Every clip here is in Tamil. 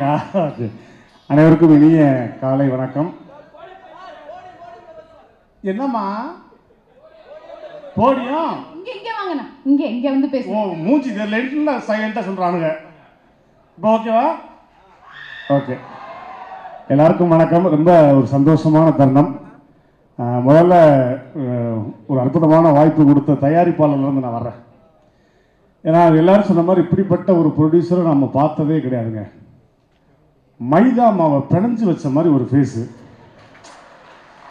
அது. அனைவருக்கும் இனிய காலை வணக்கம். என்னம்மா? போடியும் இங்க இங்க வாங்கண்ணா இங்க இங்க வந்து ஓ பேசுங்க மூஞ்சி தெரியல சைலண்டாக சொல்கிறானுங்க இப்போ ஓகேவா ஓகே எல்லாருக்கும் வணக்கம். ரொம்ப ஒரு சந்தோஷமான தருணம். முதல்ல ஒரு அற்புதமான வாய்ப்பு கொடுத்த தயாரிப்பாளர்லேருந்து நான் வர்றேன். ஏன்னா எல்லாரும் சொன்ன மாதிரி இப்படிப்பட்ட ஒரு ப்ரொடியூசரை நம்ம பார்த்ததே கிடையாதுங்க. மைதா மாவை பிணைஞ்சு வச்ச மாதிரி ஒரு ஃபேஸு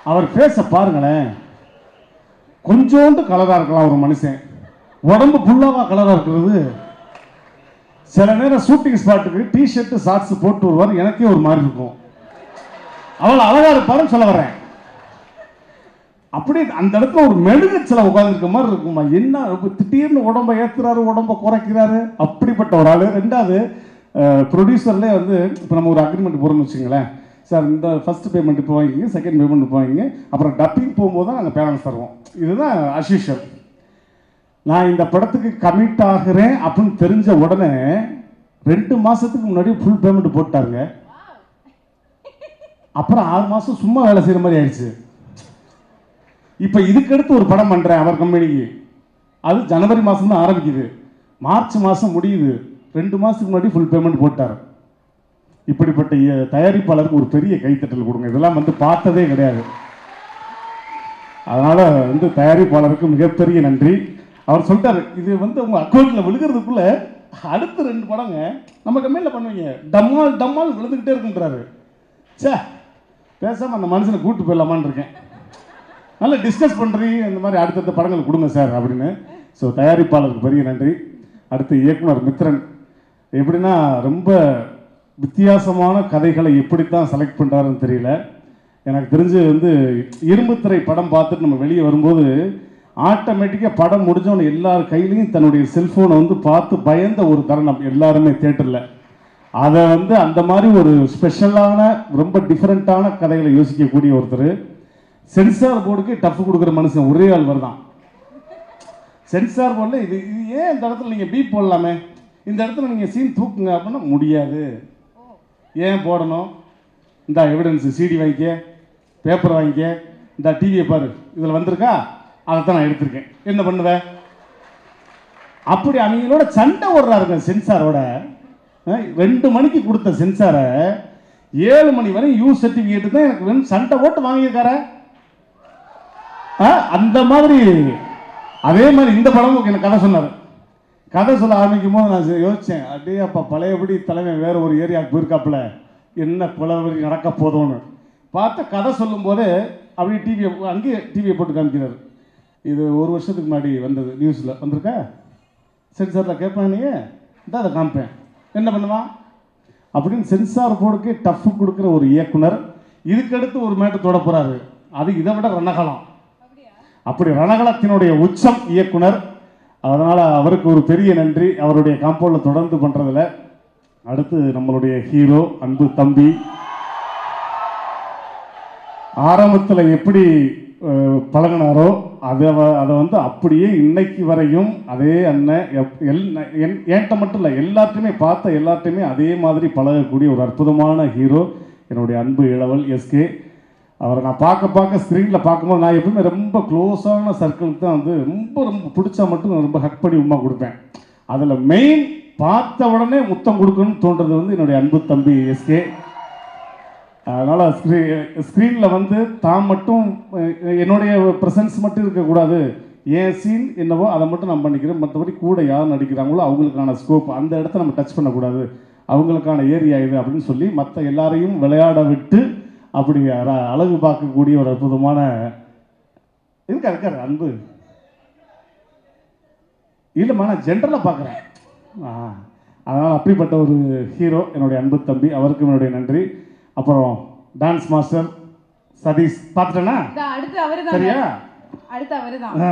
அவர் ஃபேஸை பாருங்களேன். கொஞ்சோண்டு கலராக இருக்கலாம் ஒரு மனுஷன். உடம்பு ஃபுல்லாக கலராக இருக்கிறது. சில நேரம் ஷூட்டிங் ஸ்பாட்டுக்கு டிஷர்ட்டு ஷார்ட்ஸ் போட்டு வருவார். எனக்கே ஒரு மாதிரி இருக்கும். அவ்வளோ அழகா இருப்பாருன்னு சொல்ல வரேன். அப்படியே அந்த இடத்துல ஒரு மெழுகச்சில உட்காந்துருக்க மாதிரி இருக்குமா என்ன திடீர்னு உடம்ப ஏத்துறாரு உடம்ப குறைக்கிறாரு. அப்படிப்பட்ட ஒரு ஆளு. ரெண்டாவது ப்ரொடியூசர்லேயே வந்து இப்போ நம்ம ஒரு அக்ரிமெண்ட் போகிறோம்னு வச்சுங்களேன் சார் இந்த ஃபர்ஸ்ட் பேமெண்ட் இப்போ வாங்கிங்க செகண்ட் பேமெண்ட் இப்போ வாங்கிங்க அப்புறம் டப்பிங் போகும்போது தான் நாங்கள் பேலன்ஸ் தருவோம். இதுதான் அசிஷியல் நான் இந்த படத்துக்கு கமிட் ஆகிறேன் அப்படின்னு தெரிஞ்ச உடனே ரெண்டு மாதத்துக்கு முன்னாடி ஃபுல் பேமெண்ட் போட்டாருங்க. அப்புறம் ஆறு மாதம் சும்மா வேலை செய்கிற மாதிரி ஆயிடுச்சு. இப்போ இதுக்கடுத்து ஒரு படம் பண்ணுறேன் அவர் கம்பெனிக்கு அது ஜனவரி மாதம் தான் ஆரம்பிக்குது. மார்ச் மாதம் முடியுது. ரெண்டு மாதத்துக்கு முன்னாடி ஃபுல் பேமெண்ட் போட்டார். இப்படிப்பட்ட தயாரிப்பாளருக்கு ஒரு பெரிய கைத்தட்டல் கொடுங்க. இதெல்லாம் வந்து பார்த்ததே கிடையாது. அதனால் வந்து தயாரிப்பாளருக்கு மிகப்பெரிய நன்றி. அவர் சொல்லிட்டார் இது வந்து உங்கள் அக்கௌண்ட்டில் விழுகிறதுக்குள்ள அடுத்த ரெண்டு படங்க நம்ம கம்மியில் பண்ணுவீங்க. டம்மால் டம்மால் விழுந்துக்கிட்டே இருக்குன்றாரு. சே பேசாமல் அந்த மனுஷனை கூப்பிட்டு போயிடலாமான்னு இருக்கேன். நல்லா டிஸ்கஸ் பண்ணுறீங்க இந்த மாதிரி அடுத்தடுத்த படங்கள் கொடுங்க சார் அப்படின்னு. ஸோ தயாரிப்பாளருக்கு பெரிய நன்றி. அடுத்து இயக்குனர் மித்ரன். எப்படின்னா ரொம்ப வித்தியாசமான கதைகளை எப்படித்தான் செலக்ட் பண்ணுறாருன்னு தெரியல. எனக்கு தெரிஞ்சு வந்து இரும்புத்திரை படம் பார்த்துட்டு நம்ம வெளியே வரும்போது ஆட்டோமேட்டிக்காக படம் முடிஞ்சவன எல்லார் கையிலையும் தன்னுடைய செல்ஃபோனை வந்து பார்த்து பயந்த ஒரு தருணம். எல்லாருமே தேட்டரில் அதை வந்து அந்த மாதிரி ஒரு ஸ்பெஷலான ரொம்ப டிஃப்ரெண்ட்டான கதைகளை யோசிக்கக்கூடிய ஒருத்தர். சென்சார் போர்டுக்கு டஃப் கொடுக்குற மனுஷன் ஒரே ஆள் வருதான். சென்சார் போர்டில் இது இது ஏன் இந்த இடத்துல நீங்கள் பீப் போடலாமே? இந்த இடத்துல நீங்கள் சீன் தூக்குங்க அப்படின்னா முடியாது. ஏன் போடணும்? இந்த எவிடன்ஸு சிடி வாங்கிக்க பேப்பர் வாங்கிக்க. இந்த டிவியை பாரு. இதில் வந்திருக்கா? அதைத்தான் நான் எடுத்திருக்கேன். என்ன பண்ணுவேன் அப்படி அவங்களோட சண்டை ஓடுறாருங்க சென்சாரோட ரெண்டு மணிக்கு கொடுத்த சென்சாரை ஏழு மணி வரை யூ சர்டிஃபிகேட் தான் எனக்கு வேணும் சண்டை போட்டு வாங்கியிருக்காரு. அந்த மாதிரி. அதே மாதிரி இந்த படமும் எனக்கு கதை சொன்னார். கதை சொல்ல ஆரம்பிக்கும் போது நான் யோசிச்சேன் அப்படியே அப்போ பழையபடி தலைமை வேற ஒரு ஏரியாவுக்கு போயிருக்காப்புல. என்ன குளவரி நடக்க போதோன்னு. பார்த்து கதை சொல்லும்போது அப்படியே டிவியை அங்கேயே டிவியை போட்டு காமிக்கிறாரு. இது ஒரு வருஷத்துக்கு முன்னாடி வந்தது நியூஸில் வந்திருக்கா? சென்சாரில் கேட்பேன் நீ இந்த அதை காமிப்பேன். என்ன பண்ணுவான் அப்படின்னு சென்சார் போர்டுக்கே டஃப் கொடுக்குற ஒரு இயக்குனர் இதுக்கடுத்து ஒரு மேட்டு தொட போறாரு. அது இதை விட ரணகலம். அப்படி ரணகலத்தினுடைய உச்சம் இயக்குனர் அதனால் அவருக்கு ஒரு பெரிய நன்றி. அவருடைய காம்பவுண்டில் தொடர்ந்து பண்ணுறதில் அடுத்து நம்மளுடைய ஹீரோ அன்பு தம்பி. ஆரம்பத்தில் எப்படி பழகினாரோ அதை அதை வந்து அப்படியே இன்னைக்கு வரையும் அதே அண்ணன் எப்- எல் என் என்கிட்ட மட்டும் இல்லை எல்லாத்தையுமே பார்த்த எல்லாத்தையுமே அதே மாதிரி பழகக்கூடிய ஒரு அற்புதமான ஹீரோ என்னுடைய அன்பு இளவல் எஸ்கே அவரை நான் பார்க்க பார்க்க ஸ்க்ரீனில் பார்க்கும்போது நான் எப்பவுமே ரொம்ப க்ளோஸான சர்க்கிளுக்கு தான் வந்து ரொம்ப ரொம்ப பிடிச்சா மட்டும் நான் ரொம்ப ஹக் பண்ணி உமா கொடுப்பேன். அதில் மெயின் பார்த்த உடனே முத்தம் கொடுக்கணும்னு தோன்றது வந்து என்னுடைய அன்பு தம்பி எஸ்கே அதனால் ஸ்க்ரீ ஸ்க்ரீனில் வந்து தான் மட்டும் என்னுடைய ப்ரெசன்ஸ் மட்டும் இருக்கக்கூடாது. ஏன் சீன் என்னவோ அதை மட்டும் நான் பண்ணிக்கிறேன். மற்றபடி கூட யார் நடிக்கிறாங்களோ அவங்களுக்கான ஸ்கோப் அந்த இடத்த நம்ம டச் பண்ணக்கூடாது. அவங்களுக்கான ஏரியா இது அப்படின்னு சொல்லி மற்ற எல்லாரையும் விளையாட விட்டு அப்படி அழகு பார்க்கக்கூடிய ஒரு அற்புதமான இருக்கா இருக்காரு அன்பு? இல்லைம்மா நான் ஜென்ரலாக பார்க்குறேன். அதனால் அப்படிப்பட்ட ஒரு ஹீரோ என்னுடைய அன்பு தம்பி அவருக்கும் என்னுடைய நன்றி. அப்புறம் டான்ஸ் மாஸ்டர் சதீஷ் பார்த்துட்டேனா? இதா, அடுத்து அவருதான் சரியா? அடுத்து அவருதான். ஆ.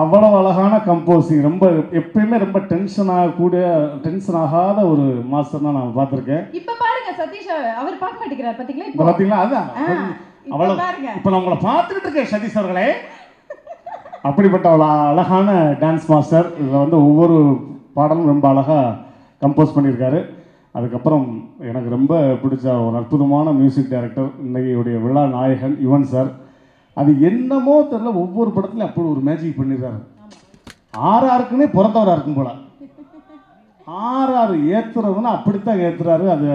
அவ்வளோ அழகான கம்போசிங் ரொம்ப எப்பயுமே ரொம்ப டென்ஷன் ஆகக்கூடிய டென்ஷன் ஆகாத ஒரு மாஸ்டர் தான் நான் பார்த்துருக்கேன். இப்ப பாருங்க சதீஷ் அவர் பார்க்க மாட்டேங்கிறார். பாத்தீங்களா இப்போ? பார்த்தீங்களா அதான். அவ்வளோ இப்போ நான் உங்களை பார்த்துக்கிட்டு இருக்கேன் சதீஷ் அவர்களே. அப்படிப்பட்ட ஒரு அழகான டான்ஸ் மாஸ்டர் இதில் வந்து ஒவ்வொரு பாடலும் ரொம்ப அழகாக கம்போஸ் பண்ணியிருக்காரு. அதுக்கப்புறம் எனக்கு ரொம்ப பிடிச்ச ஒரு அற்புதமான மியூசிக் டைரக்டர் இன்னைக்குடைய விழா நாயகன் யுவன் சார் அது என்னமோ தெரில ஒவ்வொரு படத்துலையும் அப்படி ஒரு மேஜிக் பண்ணிடுறாரு. ஆறாருக்குன்னே பிறந்தவராக இருக்கும் போல. ஆறாறு ஏத்துறதுன்னா அப்படித்தான் ஏற்றுறாரு அது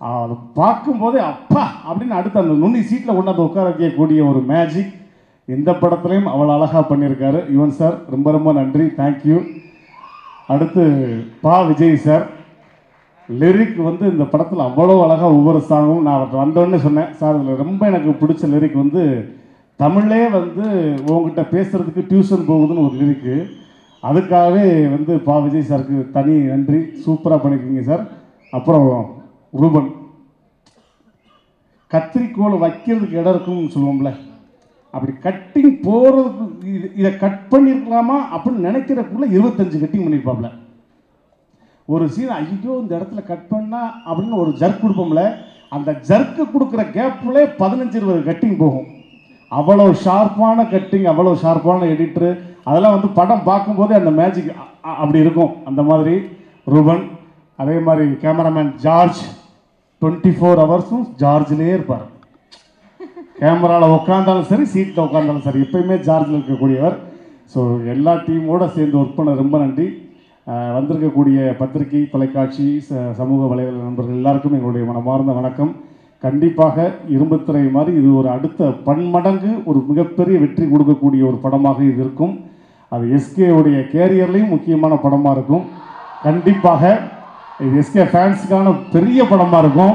அது பார்க்கும்போதே அப்பா அப்படின்னு அடுத்து அந்த நுண்ணி சீட்டில் கொண்டாந்து உட்கார வைக்கக்கூடிய ஒரு மேஜிக் இந்த படத்துலையும் அவ்வளோ அழகாக பண்ணியிருக்காரு. யுவன் சார் ரொம்ப ரொம்ப நன்றி. தேங்க்யூ அடுத்து பா விஜய் சார். லிரிக் வந்து இந்த படத்தில் அவ்வளோ அழகாக ஒவ்வொரு சாங்கும் நான் அவர்கிட்ட வந்தோடனே சொன்னேன். சார் இதில் ரொம்ப எனக்கு பிடிச்ச லிரிக் வந்து தமிழே வந்து உங்ககிட்ட பேசுகிறதுக்கு டியூஷன் போகுதுன்னு ஒரு லிரிக்கு அதுக்காகவே வந்து பா விஜய் சாருக்கு தனி நன்றி. சூப்பராக பண்ணியிருக்கீங்க சார். அப்புறம் ரூபன். கத்திரிக்கோலை வைக்கிறதுக்கு இடம் இருக்கும்னு சொல்லுவோம்ல. அப்படி கட்டிங் போகிறதுக்கு இது இதை கட் பண்ணியிருக்கலாமா அப்படின்னு நினைக்கிறக்குள்ள இருபத்தஞ்சு கட்டிங் பண்ணியிருப்பாப்ல ஒரு சீன் ஐயோ இந்த இடத்துல கட் பண்ணா அப்படின்னு ஒரு ஜர்க் கொடுப்போம்ல. அந்த ஜர்க்கு கொடுக்குற கேப்ல பதினஞ்சு இருபது கட்டிங் போகும். அவ்வளோ ஷார்ப்பான கட்டிங் அவ்வளோ ஷார்ப்பான எடிட்ரு அதெல்லாம் வந்து படம் பார்க்கும்போதே அந்த மேஜிக் அப்படி இருக்கும். அந்த மாதிரி ரூபன் அதே மாதிரி கேமராமேன் ஜார்ஜ் டுவெண்ட்டி ஃபோர் ஹவர்ஸும் ஜார்ஜ்லேயே இருப்பார். கேமராவில் உட்காந்தாலும் சரி சீட்டில் உட்காந்தாலும் சரி எப்பயுமே ஜார்ஜில் இருக்கக்கூடியவர். ஸோ எல்லா டீமோடு சேர்ந்து ஒர்க் பண்ண ரொம்ப நன்றி. வந்திருக்கக்கூடிய பத்திரிகை தொலைக்காட்சி ச- சமூக வலைதள நண்பர்கள் எல்லாருக்கும் எங்களுடைய மனமார்ந்த வணக்கம். கண்டிப்பாக இரும்புத்திரை மாதிரி இது ஒரு அடுத்த பன்மடங்கு ஒரு மிகப்பெரிய வெற்றி கொடுக்கக்கூடிய ஒரு படமாக இது இருக்கும். அது எஸ்கேவுடைய கேரியர்லேயும் முக்கியமான படமாக இருக்கும். கண்டிப்பாக இது எஸ்கே ஃபேன்ஸுக்கான பெரிய படமாக இருக்கும்.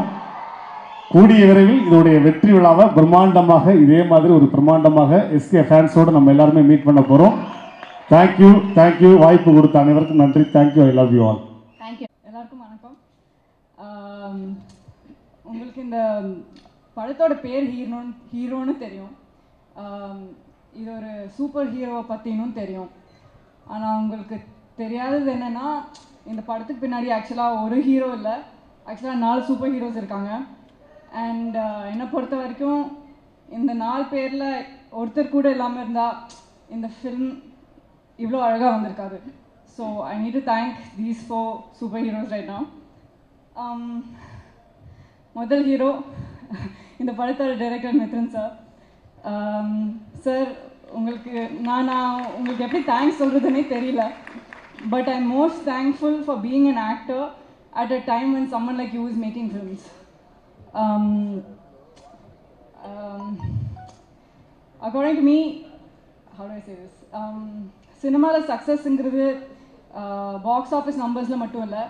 கூடிய விரைவில் இதோடைய வெற்றி விழாவை பிரம்மாண்டமாக இதே மாதிரி ஒரு பிரம்மாண்டமாக எஸ்கே ஃபேன்ஸோடு நம்ம எல்லாருமே மீட் பண்ண போகிறோம் தேங்க்யூ தேங்க்யூ வாய்ப்பு கொடுத்த அனைவருக்கும் நன்றி. Thank you I love you all thank you எல்லாருக்கும் வணக்கம். உங்களுக்கு இந்த படத்தோட பேர் ஹீரோன்னு ஹீரோன்னு தெரியும். இது ஒரு சூப்பர் ஹீரோவை பற்றினும் தெரியும். ஆனால் உங்களுக்கு தெரியாதது என்னன்னா இந்த படத்துக்கு பின்னாடி ஆக்சுவலாக ஒரு ஹீரோ இல்லை. ஆக்சுவலாக நாலு சூப்பர் ஹீரோஸ் இருக்காங்க. அண்ட் என்னை பொறுத்த வரைக்கும் இந்த நாலு பேரில் ஒருத்தர் கூட இல்லாமல் இருந்தால் இந்த ஃபில்ம் இவ்வளோ அழகாக வந்திருக்காது. So I need to thank these four super heroes right நான் முதல் ஹீரோ இந்த படத்தோட டைரக்டர் மித்ரன் சார் சார் உங்களுக்கு நான் நான் உங்களுக்கு எப்படி தேங்க்ஸ் சொல்கிறதுனே தெரியல. But I most thankful for being an actor at a time when someone like you is making films according to me to சினிமாவில் சக்ஸஸ்ங்கிறது பாக்ஸ் ஆஃபீஸ் நம்பர்ஸில் மட்டும் இல்லை.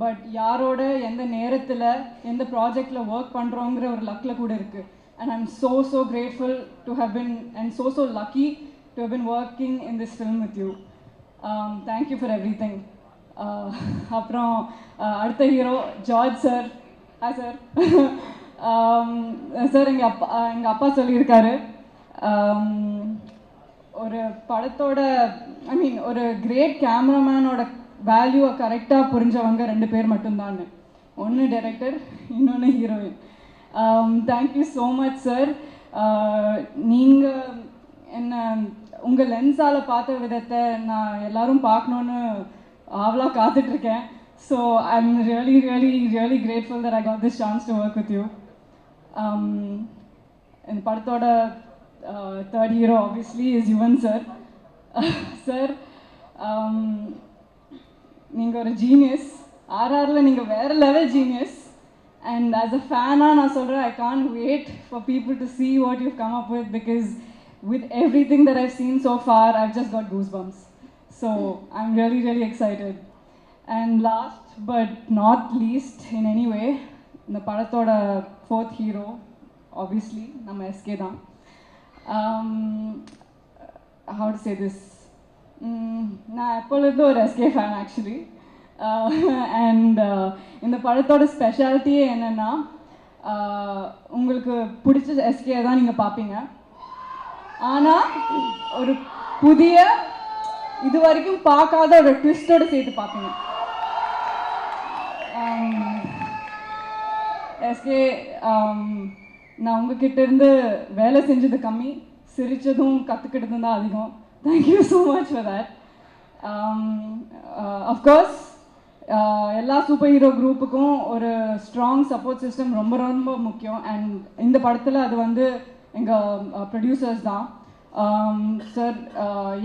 பட் யாரோட எந்த நேரத்தில் எந்த ப்ராஜெக்டில் ஒர்க் பண்ணுறோங்கிற ஒரு லக்கில் கூட இருக்குது and I'm so so grateful to have been and so so lucky to have been working in this film with you thank you for everything அப்புறம் uh, அடுத்த hero George sir hi sir sir எங்கள் அப்பா uh, எங்கள் அப்பா சொல்லியிருக்காரு. Um, ஒரு படத்தோட ஐ மீன் ஒரு கிரேட் கேமராமேனோட வேல்யூவை கரெக்டாக புரிஞ்சவங்க ரெண்டு பேர் மட்டும்தான் ஒன்று டைரக்டர் இன்னொன்று heroine thank you so much sir நீங்கள் என்ன உங்கள் லென்ஸால் பார்த்த விதத்தை நான் எல்லாரும் பார்க்கணுன்னு ஆவலாக காத்துட்ருக்கேன். So I am really really really grateful that I got this chance to work with you இந்த படத்தோட third hero obviously is Yuvan sir sir நீங்கள் ஒரு ஜீனியஸ் ஆர்ஆரில் நீங்கள் வேறு level genius and as a ஃபேனாக நான் சொல்கிறேன் I can't wait for people to see what you come up with because with everything that I've seen so far, I've just got goosebumps. So I'm really, really excited. And last but not least, in any way, இந்த படத்தோட ஃபோர்த் ஹீரோ ஆப்வியஸ்லி நம்ம எஸ்கே தான் how to say this Mm, நான் எப்பொழுது ஒரு எஸ்கே ஃபேன் ஆக்சுவலி அண்ட் இந்த படத்தோட ஸ்பெஷாலிட்டியே என்னென்னா uh, உங்களுக்கு பிடிச்ச எஸ்கே தான் நீங்கள் பார்ப்பீங்க ஆனால் ஒரு புதிய இது வரைக்கும் பார்க்காத ஒரு ட்விஸ்டோடு சேர்த்து பார்ப்பீங்க எஸ்கே um, um, நான் உங்ககிட்ட இருந்து வேலை செஞ்சது கம்மி. சிரித்ததும் கற்றுக்கிட்டதும் தான் அதிகம். Thank you so much for that of course ah எல்லா சூப்பர் ஹீரோ குரூப்புக்கும் ஒரு ஸ்ட்ராங் சப்போர்ட் சிஸ்டம் ரொம்ப ரொம்ப முக்கியம். அண்ட் இந்த படத்தில் அது வந்து எங்கள் ப்ரொடியூசர்ஸ் தான். சார்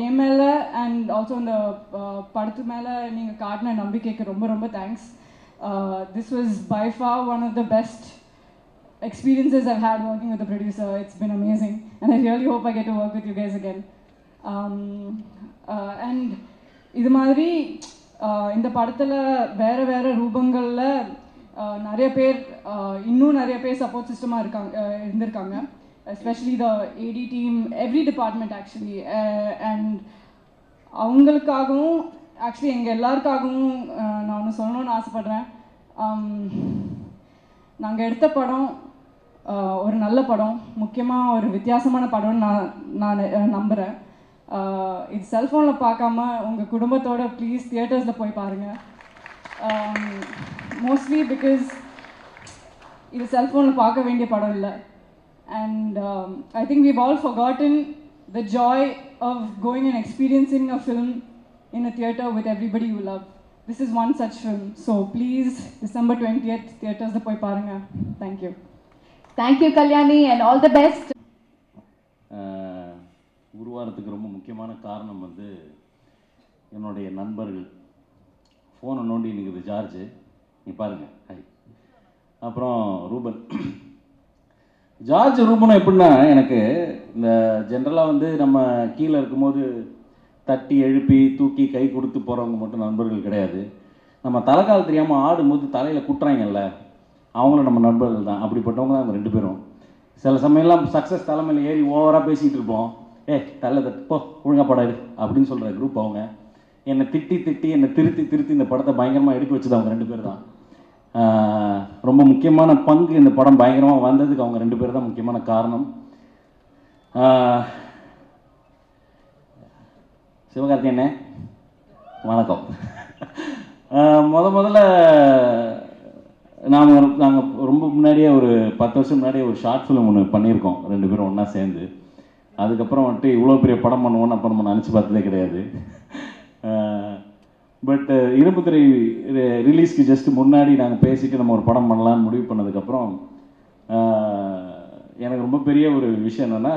என் மேலே அண்ட் ஆல்சோ இந்த ஆஹ் படத்து மேலே நீங்கள் காட்டின நம்பிக்கைக்கு ரொம்ப ரொம்ப thanks this was by far one of the best experiences I've had working with the producer. It's been amazing, and I really hope I get to work with you guys Um, uh, and இது மாதிரி uh, இந்த படத்தில் வேறு வேறு ரூபங்களில் uh, நிறைய பேர் இன்னும் நிறைய பேர் சப்போர்ட் சிஸ்டமாக இருக்காங்க இருந்திருக்காங்க. Especially the AD team every department actually and அவங்களுக்காகவும் actually எங்கள் எல்லாருக்காகவும் நான் ஒன்று சொல்லணும்னு ஆசைப்பட்றேன். Um, நாங்கள் எடுத்த படம் ஒரு நல்ல படம் முக்கியமாக ஒரு வித்தியாசமான படம்னு நான் நான் நம்புகிறேன் இது செல்ஃபோனில் பார்க்காம உங்கள் குடும்பத்தோட ப்ளீஸ் தியேட்டர்ஸில் போய் பாருங்கள் மோஸ்ட்லி பிகாஸ் இது செல்ஃபோனில் பார்க்க வேண்டிய படம் இல்லை and I think we've all forgotten the joy of going and experiencing a film in a theater with everybody you love. This is one such film. So please, December 20th, theaters the போய் பாருங்க. Thank you. Thank you, Kalyani, and all the best. ஆஹ் உருவாகிறதுக்கு ரொம்ப முக்கியமான காரணம் வந்து என்னுடைய நண்பர்கள். ஃபோனை நோண்டி நிற்குது ஜார்ஜ் நீ பாருங்கள் ஹை அப்புறம் ரூபன். ஜார்ஜ் ரூபனும் எப்படின்னா எனக்கு இந்த ஜென்ரலாக வந்து நம்ம கீழே இருக்கும்போது தட்டி எழுப்பி தூக்கி கை கொடுத்து போகிறவங்க மட்டும் நண்பர்கள் கிடையாது. நம்ம தலைக்கால் தெரியாமல் ஆடும்போது தலையில் குட்டுறாங்கல்ல அவங்களும் நம்ம நண்பர்கள் தான். அப்படிப்பட்டவங்க தான் அவங்க ரெண்டு பேரும். சில சமயம்லாம் சக்ஸஸ் தலைமையில் ஏறி ஓவராக பேசிகிட்டு இருப்போம். ஏ தலை தட்டு போ படம் படாது அப்படின்னு சொல்கிற குரூப் அவங்க. என்னை திட்டி திட்டி என்னை திருத்தி திருத்தி இந்த படத்தை பயங்கரமாக எடுக்க வச்சது அவங்க ரெண்டு பேர் தான். ரொம்ப முக்கியமான பங்கு இந்த படம் பயங்கரமாக வந்ததுக்கு அவங்க ரெண்டு பேர் தான் முக்கியமான காரணம். ஆஹ் சிவகார்த்தியண்ணே வணக்கம். முத முதல்ல நாங்கள் நாங்கள் ரொம்ப முன்னாடியே ஒரு பத்து வருஷம் முன்னாடியே ஒரு ஷார்ட் ஃபிலிம் ஒன்று பண்ணியிருக்கோம் ரெண்டு பேரும் ஒன்றா சேர்ந்து. அதுக்கப்புறம் வந்துட்டு இவ்வளோ பெரிய படம் பண்ணுவோன்னு அப்போ நம்ம நினச்சி பார்த்ததே கிடையாது. பட் இரும்புத்திரை ரிலீஸ்க்கு ஜஸ்ட் முன்னாடி நாங்கள் பேசிட்டு நம்ம ஒரு படம் பண்ணலான்னு முடிவு பண்ணதுக்கப்புறம் எனக்கு ரொம்ப பெரிய ஒரு விஷயம் என்னென்னா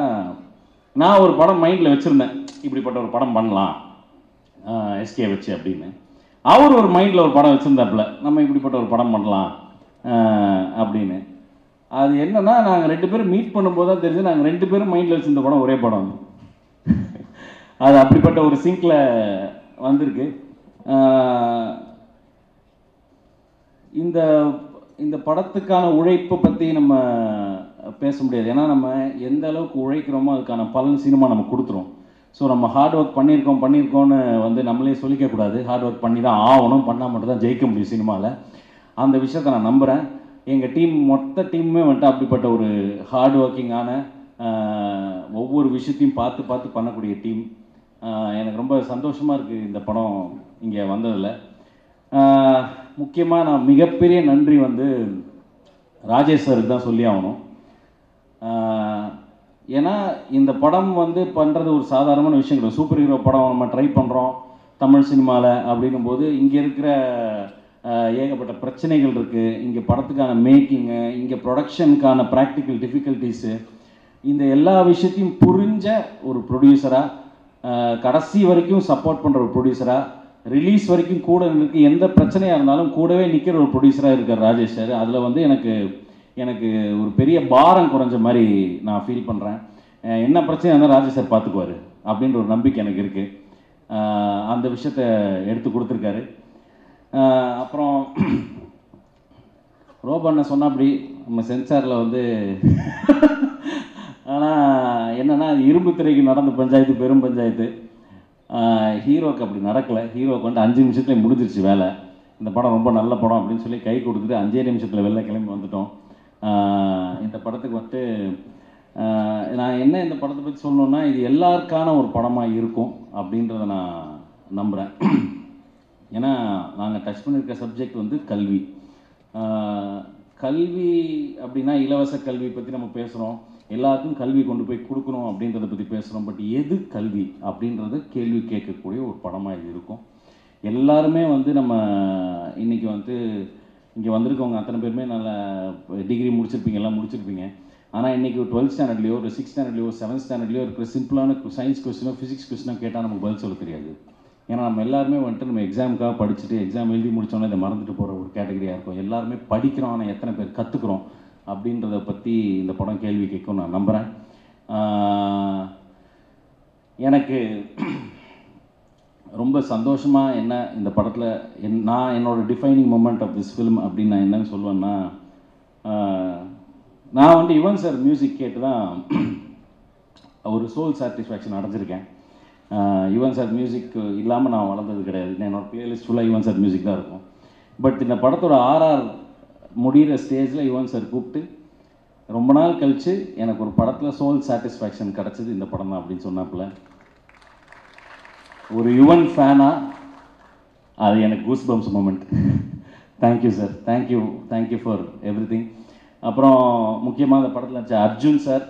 நான் ஒரு படம் மைண்டில் வச்சுருந்தேன். இப்படிப்பட்ட ஒரு படம் பண்ணலாம். எஸ்கே வச்சு அப்படின்னு. அவர் ஒரு மைண்டில் ஒரு படம் வச்சுருந்தாப்புல நம்ம இப்படிப்பட்ட ஒரு படம் பண்ணலாம் அப்படின்னு. அது என்னன்னா நாங்கள் ரெண்டு பேரும் மீட் பண்ணும்போது தான் தெரிஞ்சு நாங்கள் ரெண்டு பேரும் மைண்டில் வச்சிருந்த படம் ஒரே படம். அது அப்படிப்பட்ட ஒரு சிங்கில் வந்திருக்கு. இந்த இந்த படத்துக்கான உழைப்பை பற்றி நம்ம பேச முடியாது. ஏன்னா நம்ம எந்த அளவுக்கு உழைக்கிறோமோ அதுக்கான பலன் சினிமா நம்ம கொடுத்துரும். ஸோ நம்ம ஹார்ட் ஒர்க் பண்ணியிருக்கோம் பண்ணியிருக்கோம்னு வந்து நம்மளே சொல்லிக்கக்கூடாது ஹார்ட் ஒர்க் பண்ணி தான் ஆகணும் பண்ணால் மட்டும் தான் ஜெயிக்க முடியும் சினிமாவில் அந்த விஷயத்தை நான் நம்புகிறேன் எங்கள் டீம் மொத்த டீமுமே வந்துட்டு அப்படிப்பட்ட ஒரு ஹார்ட் ஒர்க்கிங்கான ஒவ்வொரு விஷயத்தையும் பார்த்து பார்த்து பண்ணக்கூடிய டீம். எனக்கு ரொம்ப சந்தோஷமாக இருக்குது இந்த படம் இங்கே வந்ததில். முக்கியமாக நான் மிகப்பெரிய நன்றி வந்து ராஜேஷ் தான் சொல்லி ஆகணும். ஏன்னா இந்த படம் வந்து பண்ணுறது ஒரு சாதாரணமான விஷயம் கிடையாது. சூப்பர் ஹீரோ படம் நம்ம ட்ரை பண்ணுறோம் தமிழ் சினிமாவில் அப்படின்னும் போது இங்கே இருக்கிற ஏகப்பட்ட பிரச்சனைகள் இருக்குது இங்கே படத்துக்கான மேக்கிங்கு இங்கே ப்ரொடக்ஷனுக்கான ப்ராக்டிக்கல் டிஃபிகல்ட்டிஸு இந்த எல்லா விஷயத்தையும் புரிஞ்ச ஒரு ப்ரொடியூசராக கடைசி வரைக்கும் சப்போர்ட் பண்ணுற ஒரு ப்ரொடியூசராக ரிலீஸ் வரைக்கும் கூட நிற்கு எந்த பிரச்சனையாக இருந்தாலும் கூடவே நிற்கிற ஒரு ப்ரொடியூசராக இருக்கார் ராஜேஷ் சார் அதில் வந்து எனக்கு எனக்கு ஒரு பெரிய பாரம் குறைஞ்ச மாதிரி நான் ஃபீல் பண்ணுறேன் என்ன பிரச்சனை இருந்தால் ராஜேஷ் சார் பார்த்துக்குவார் அப்படின்ற ஒரு நம்பிக்கை எனக்கு இருக்குது அந்த விஷயத்த எடுத்து கொடுத்துருக்காரு. அப்புறம் ரோபண்ண சொன்னபடி நம்ம சென்சாரில் வந்து ஆனால் என்னன்னா இரும்பு திரைக்கு நடந்த பஞ்சாயத்து பெரும் பஞ்சாயத்து. ஹீரோக்கு அப்படி நடக்கலை. ஹீரோக்கு வந்து அஞ்சு நிமிஷத்துலேயே முடிஞ்சிருச்சு வேலை. இந்த படம் ரொம்ப நல்ல படம் அப்படின்னு சொல்லி கை கொடுத்துட்டு அஞ்சே நிமிஷத்தில் வெளில கிளம்பி வந்துட்டோம். இந்த படத்துக்கு வந்துட்டு நான் என்ன இந்த படத்தை பற்றி சொல்லணுன்னா இது எல்லாருக்கான ஒரு படமாக இருக்கும் அப்படின்றத நான் நம்புகிறேன் ஏன்னா நாங்கள் டச் பண்ணியிருக்க சப்ஜெக்ட் வந்து கல்வி. கல்வி அப்படின்னா இலவச கல்வி பற்றி நம்ம பேசுகிறோம் எல்லாருக்கும் கல்வி கொண்டு போய் கொடுக்கணும் அப்படின்றத பற்றி பேசுகிறோம் பட் எது கல்வி அப்படின்றத கேள்வி கேட்கக்கூடிய ஒரு படமாக இது இருக்கும். எல்லாருமே வந்து நம்ம இன்னைக்கு வந்து இங்கே வந்திருக்கவங்க அத்தனை பேருமே நல்ல டிகிரி முடிச்சிருப்பீங்க எல்லாம் முடிச்சிருப்பீங்க. ஆனால் இன்றைக்கி டுவெல்த் ஸ்டாண்டர்ட்லேயோ ஒரு சிக்ஸ் ஸ்டாண்டர்ட்லேயோ செவன்த் ஸ்டாண்டர்ட்லேயோ இருக்கிற சிம்பிளான சயின்ஸ் கொஸ்டினோ ஃபிசிக்ஸ் கொஸ்டினோ கேட்டால் நமக்கு பதில் சொல்ல தெரியாது. ஏன்னா நம்ம எல்லாருமே வந்துட்டு நம்ம எக்ஸாமுக்காக படிச்சுட்டு எக்ஸாம் எழுதி முடித்தோன்னே இதை மறந்துட்டு போகிற ஒரு கேட்டகரியாக இருக்கும். எல்லாருமே படிக்கிறோம் ஆனால் எத்தனை பேர் கற்றுக்குறோம் அப்படின்றத பற்றி இந்த படம் கேள்வி கேட்கும் நான் நம்புகிறேன் எனக்கு ரொம்ப சந்தோஷமாக என்ன இந்த படத்தில் என் நான் என்னோட defining moment of this film அப்படின்னு நான் என்னன்னு சொல்லுவேன்னா நான் வந்து யுவன் சார் மியூசிக் கேட்டு தான் ஒரு சோல் சாட்டிஸ்ஃபேக்ஷன் அடைஞ்சிருக்கேன். யுவன் சார் மியூசிக் இல்லாமல் நான் வளர்ந்தது கிடையாது. என்னோட பிளேலிஸ்ட் ஃபுல்லாக யுவன் சார் மியூசிக் தான் இருக்கும். பட் இந்த படத்தோட ஆர்ஆர் முடிகிற ஸ்டேஜில் யுவன் சார் கூப்பிட்டு ரொம்ப நாள் கழித்து எனக்கு ஒரு படத்தில் சோல் சாட்டிஸ்ஃபேக்ஷன் கிடச்சிது இந்த படம் தான் அப்படின்னு சொன்னாப்புல. ஒரு யுவன் ஃபேனாக அது எனக்கு goose bumps moment thank you sir thank you thank you for everything அப்புறம் முக்கியமாக அந்த படத்தில் நடிச்ச அர்ஜுன் சார்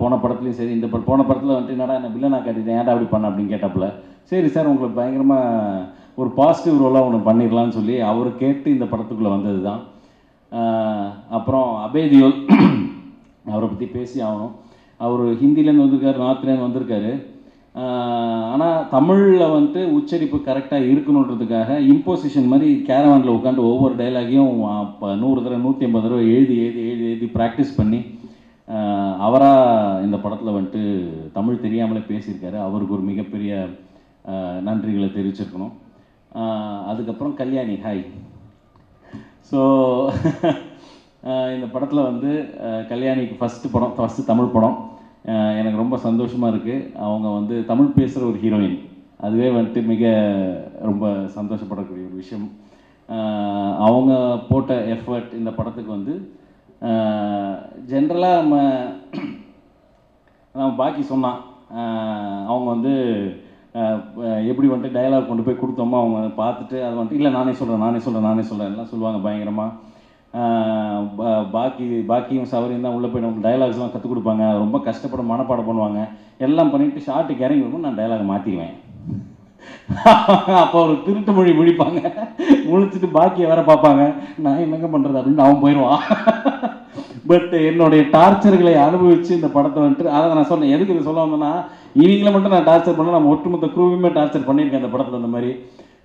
போன படத்துலையும் சரி இந்த படம் போன படத்தில் வந்துட்டு என்னடா என்ன வில்லனா காட்டிட்டேன் ஏன்டா அப்படி பண்ண அப்படின்னு கேட்டாப்புல. சரி சார் உங்களுக்கு பயங்கரமாக ஒரு பாசிட்டிவ் ரோலாக ஒன்று பண்ணிடலான்னு சொல்லி அவர் கேட்டு இந்த படத்துக்குள்ளே வந்தது தான் அப்புறம் அபேதியோல் அவரை பற்றி பேசி ஆகணும். அவர் ஹிந்திலேருந்து வந்திருக்காரு நார்த்லேருந்து வந்திருக்காரு. ஆனால் தமிழில் வந்துட்டு உச்சரிப்பு கரெக்டாக இருக்கணுன்றதுக்காக இம்போசிஷன் மாதிரி கேரவானில் உட்காந்து ஒவ்வொரு டைலாகையும் நூறு தடவை நூற்றி ஐம்பது தடவை எழுதி எழுதி எழுதி எழுதி ப்ராக்டிஸ் பண்ணி அவராக இந்த படத்தில் வந்துட்டு தமிழ் தெரியாமலே பேசியிருக்காரு. அவருக்கு ஒரு மிகப்பெரிய நன்றிகளை தெரிவிச்சிருக்கணும். அதுக்கப்புறம் கல்யாணி ஹாய் ஸோ இந்த படத்தில் வந்து கல்யாணிக்கு ஃபஸ்ட்டு படம் ஃபஸ்ட்டு தமிழ் படம். எனக்கு ரொம்ப சந்தோஷமாக இருக்குது அவங்க வந்து தமிழ் பேசுகிற ஒரு ஹீரோயின் அதுவே வந்துட்டு மிக ரொம்ப சந்தோஷப்படக்கூடிய ஒரு விஷயம். அவங்க போட்ட எஃபர்ட் இந்த படத்துக்கு வந்து ஜென்ரலாக நம்ம நம்ம பாக்கி சொன்னான் அவங்க வந்து எப்படி வந்துட்டு டயலாக் கொண்டு போய் கொடுத்தோமோ அவங்க பார்த்துட்டு அது வந்துட்டு இல்லை நானே சொல்கிறேன் நானே சொல்கிறேன் நானே சொல்கிறேன் எல்லாம் சொல்லுவாங்க பயங்கரமாக பாக்கி பாக்கியும் சவரியும் தான் உள்ளே போய் நம்ம டயலாக்ஸ்லாம் கற்றுக் கொடுப்பாங்க. ரொம்ப கஷ்டப்பட மனப்பாடம் பண்ணுவாங்க. எல்லாம் பண்ணிவிட்டு ஷார்ட்டுக்கு இறங்கி வரும்போது நான் டைலாக் மாற்றிடுவேன் அப்போ ஒரு திருட்டு மொழி முழிப்பாங்க. முழிச்சிட்டு பாக்கியை வேற பார்ப்பாங்க. நான் என்னங்க பண்ணுறது அப்படின்னு அவன் போயிடுவான் பட் என்னுடைய டார்ச்சர்களை அனுபவிச்சு இந்த படத்தை வந்துட்டு அதை நான் சொன்னேன். எதுக்கு இதை சொல்ல வந்தேன்னா இவங்கள மட்டும் நான் டார்ச்சர் பண்ண நம்ம ஒட்டுமொத்த குரூவையுமே டார்ச்சர் பண்ணியிருக்கேன் அந்த படத்தில் இந்த மாதிரி.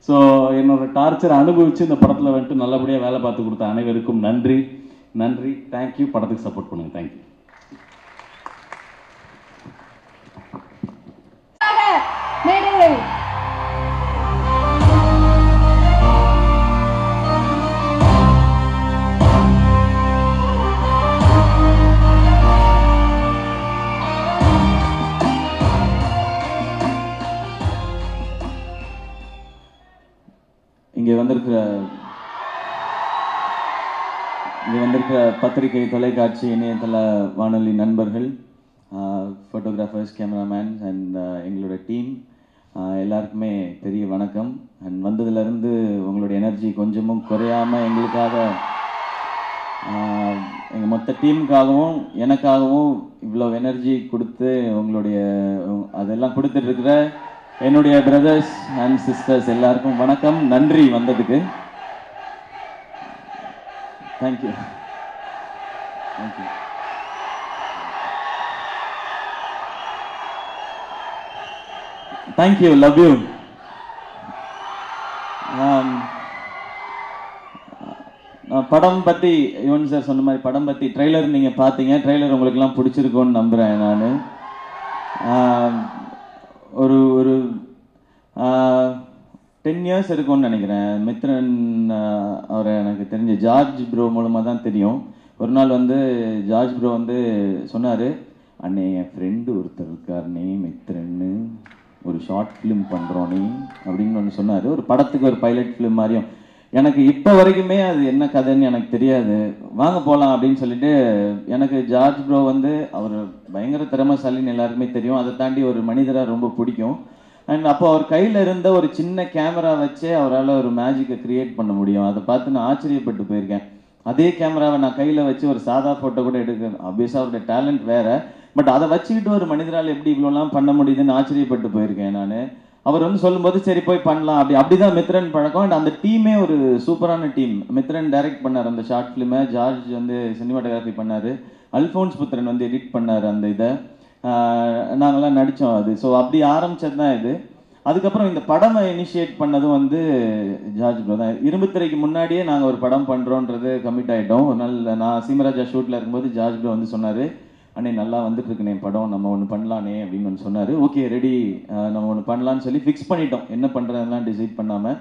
ஸோ என்னோட டார்ச்சர் அனுபவிச்சு இந்த படத்தில் வந்துட்டு நல்லபடியாக வேலை பார்த்து கொடுத்த அனைவருக்கும் நன்றி. நன்றி. தேங்க்யூ படத்துக்கு சப்போர்ட் பண்ணுங்கள் தேங்க்யூ மேடையை பத்திரிகை தொலைக்காட்சி இணையதள வானொலி நண்பர்கள் ஃபோட்டோகிராஃபர்ஸ் கேமராமேன் அண்ட் எங்களோட டீம் எல்லாருக்குமே பெரிய வணக்கம். அண்ட் வந்ததுலேருந்து உங்களுடைய எனர்ஜி கொஞ்சமும் குறையாமல் எங்களுக்காக எங்கள் மொத்த டீமுக்காகவும் எனக்காகவும் இவ்வளோ எனர்ஜி கொடுத்து உங்களுடைய அதெல்லாம் கொடுத்துட்ருக்கிற என்னுடைய பிரதர்ஸ் அண்ட் சிஸ்டர்ஸ் எல்லாருக்கும் வணக்கம். நன்றி வந்ததுக்கு. Thank you thank you thank you love you நான் படம் பற்றி யுவன் சார் சொன்ன மாதிரி படம் பற்றி ட்ரெய்லர் நீங்கள் பார்த்தீங்க. ட்ரெய்லர் உங்களுக்குலாம் பிடிச்சிருக்கோன்னு நம்புகிறேன் நான். Um, ஒரு ஒரு uh, டென் இயர்ஸ் இருக்கும்னு நினைக்கிறேன். மித்ரன் uh, அவரை எனக்கு தெரிஞ்ச. ஜார்ஜ் ப்ரோ மூலமாக தான் தெரியும். ஒரு நாள் வந்து ஜார்ஜ் ப்ரோ வந்து சொன்னார் அண்ணே என் ஃப்ரெண்டு ஒருத்தர் இருக்காருனே மித்திரன்னு. ஒரு ஷார்ட் ஃபிலிம் பண்ணுறோனே அப்படின்னு ஒன்று சொன்னார். ஒரு படத்துக்கு ஒரு பைலட் ஃபிலிம் மாதிரியும். எனக்கு இப்போ வரைக்குமே அது என்ன கதைன்னு எனக்கு தெரியாது. வாங்க போகலாம் அப்படின்னு சொல்லிட்டு எனக்கு ஜார்ஜ் ப்ரோ வந்து அவர் பயங்கர திறமைசாலின்னு எல்லாருக்குமே தெரியும். அதை தாண்டி ஒரு மனிதராக ரொம்ப பிடிக்கும். அண்ட் அப்போ அவர் கையில் இருந்த ஒரு சின்ன கேமரா வச்சே அவரால் ஒரு மேஜிக்கை க்ரியேட் பண்ண முடியும். அதை பார்த்து நான் ஆச்சரியப்பட்டு போயிருக்கேன். அதே கேமராவை நான் கையில் வச்சு ஒரு சாதா ஃபோட்டோ கூட எடுக்க ஆப்வியஸாக அவருடைய டேலண்ட் வேறு. பட் அதை வச்சுக்கிட்டு ஒரு மனிதரால் எப்படி இவ்வளோலாம் பண்ண முடியுதுன்னு ஆச்சரியப்பட்டு போயிருக்கேன் நான். அவர் வந்து சொல்லும்போது சரி போய் பண்ணலாம். அப்படி அப்படி தான் மித்ரன் பழக்கம். அண்ட் அந்த டீமே ஒரு சூப்பரான டீம் மித்ரன் டைரக்ட் பண்ணார் அந்த ஷார்ட் ஃபிலிமை ஜார்ஜ் வந்து சினிமாட்டோகிராஃபி பண்ணார். அல்ஃபோன்ஸ் புத்திரன் வந்து எடிட் பண்ணார் அந்த இதை. நாங்கள்லாம் நடித்தோம் அது. ஸோ அப்படி ஆரம்பித்தது தான் இது. அதுக்கப்புறம் இந்த படமை இனிஷியேட் பண்ணதும் வந்து ஜார்ஜ் ப்ரோ தான் இரும்புத்திரைக்கு முன்னாடியே நாங்கள் ஒரு படம் பண்ணுறோன்றது கமிட் ஆகிட்டோம் ஒரு நாள் நான் சீமராஜா ஷூட்டில் இருக்கும்போது ஜார்ஜ் ப்ரோ வந்து சொன்னார் அண்ணே நல்லா வந்துட்டு இருக்குண்ணே படம் நம்ம ஒன்று பண்ணலானே அப்படின்னு ஒன்று சொன்னார். ஓகே ரெடி நம்ம ஒன்று பண்ணலான்னு சொல்லி ஃபிக்ஸ் பண்ணிட்டோம். என்ன பண்ணுறதுலாம் டிசைட் பண்ணாமல்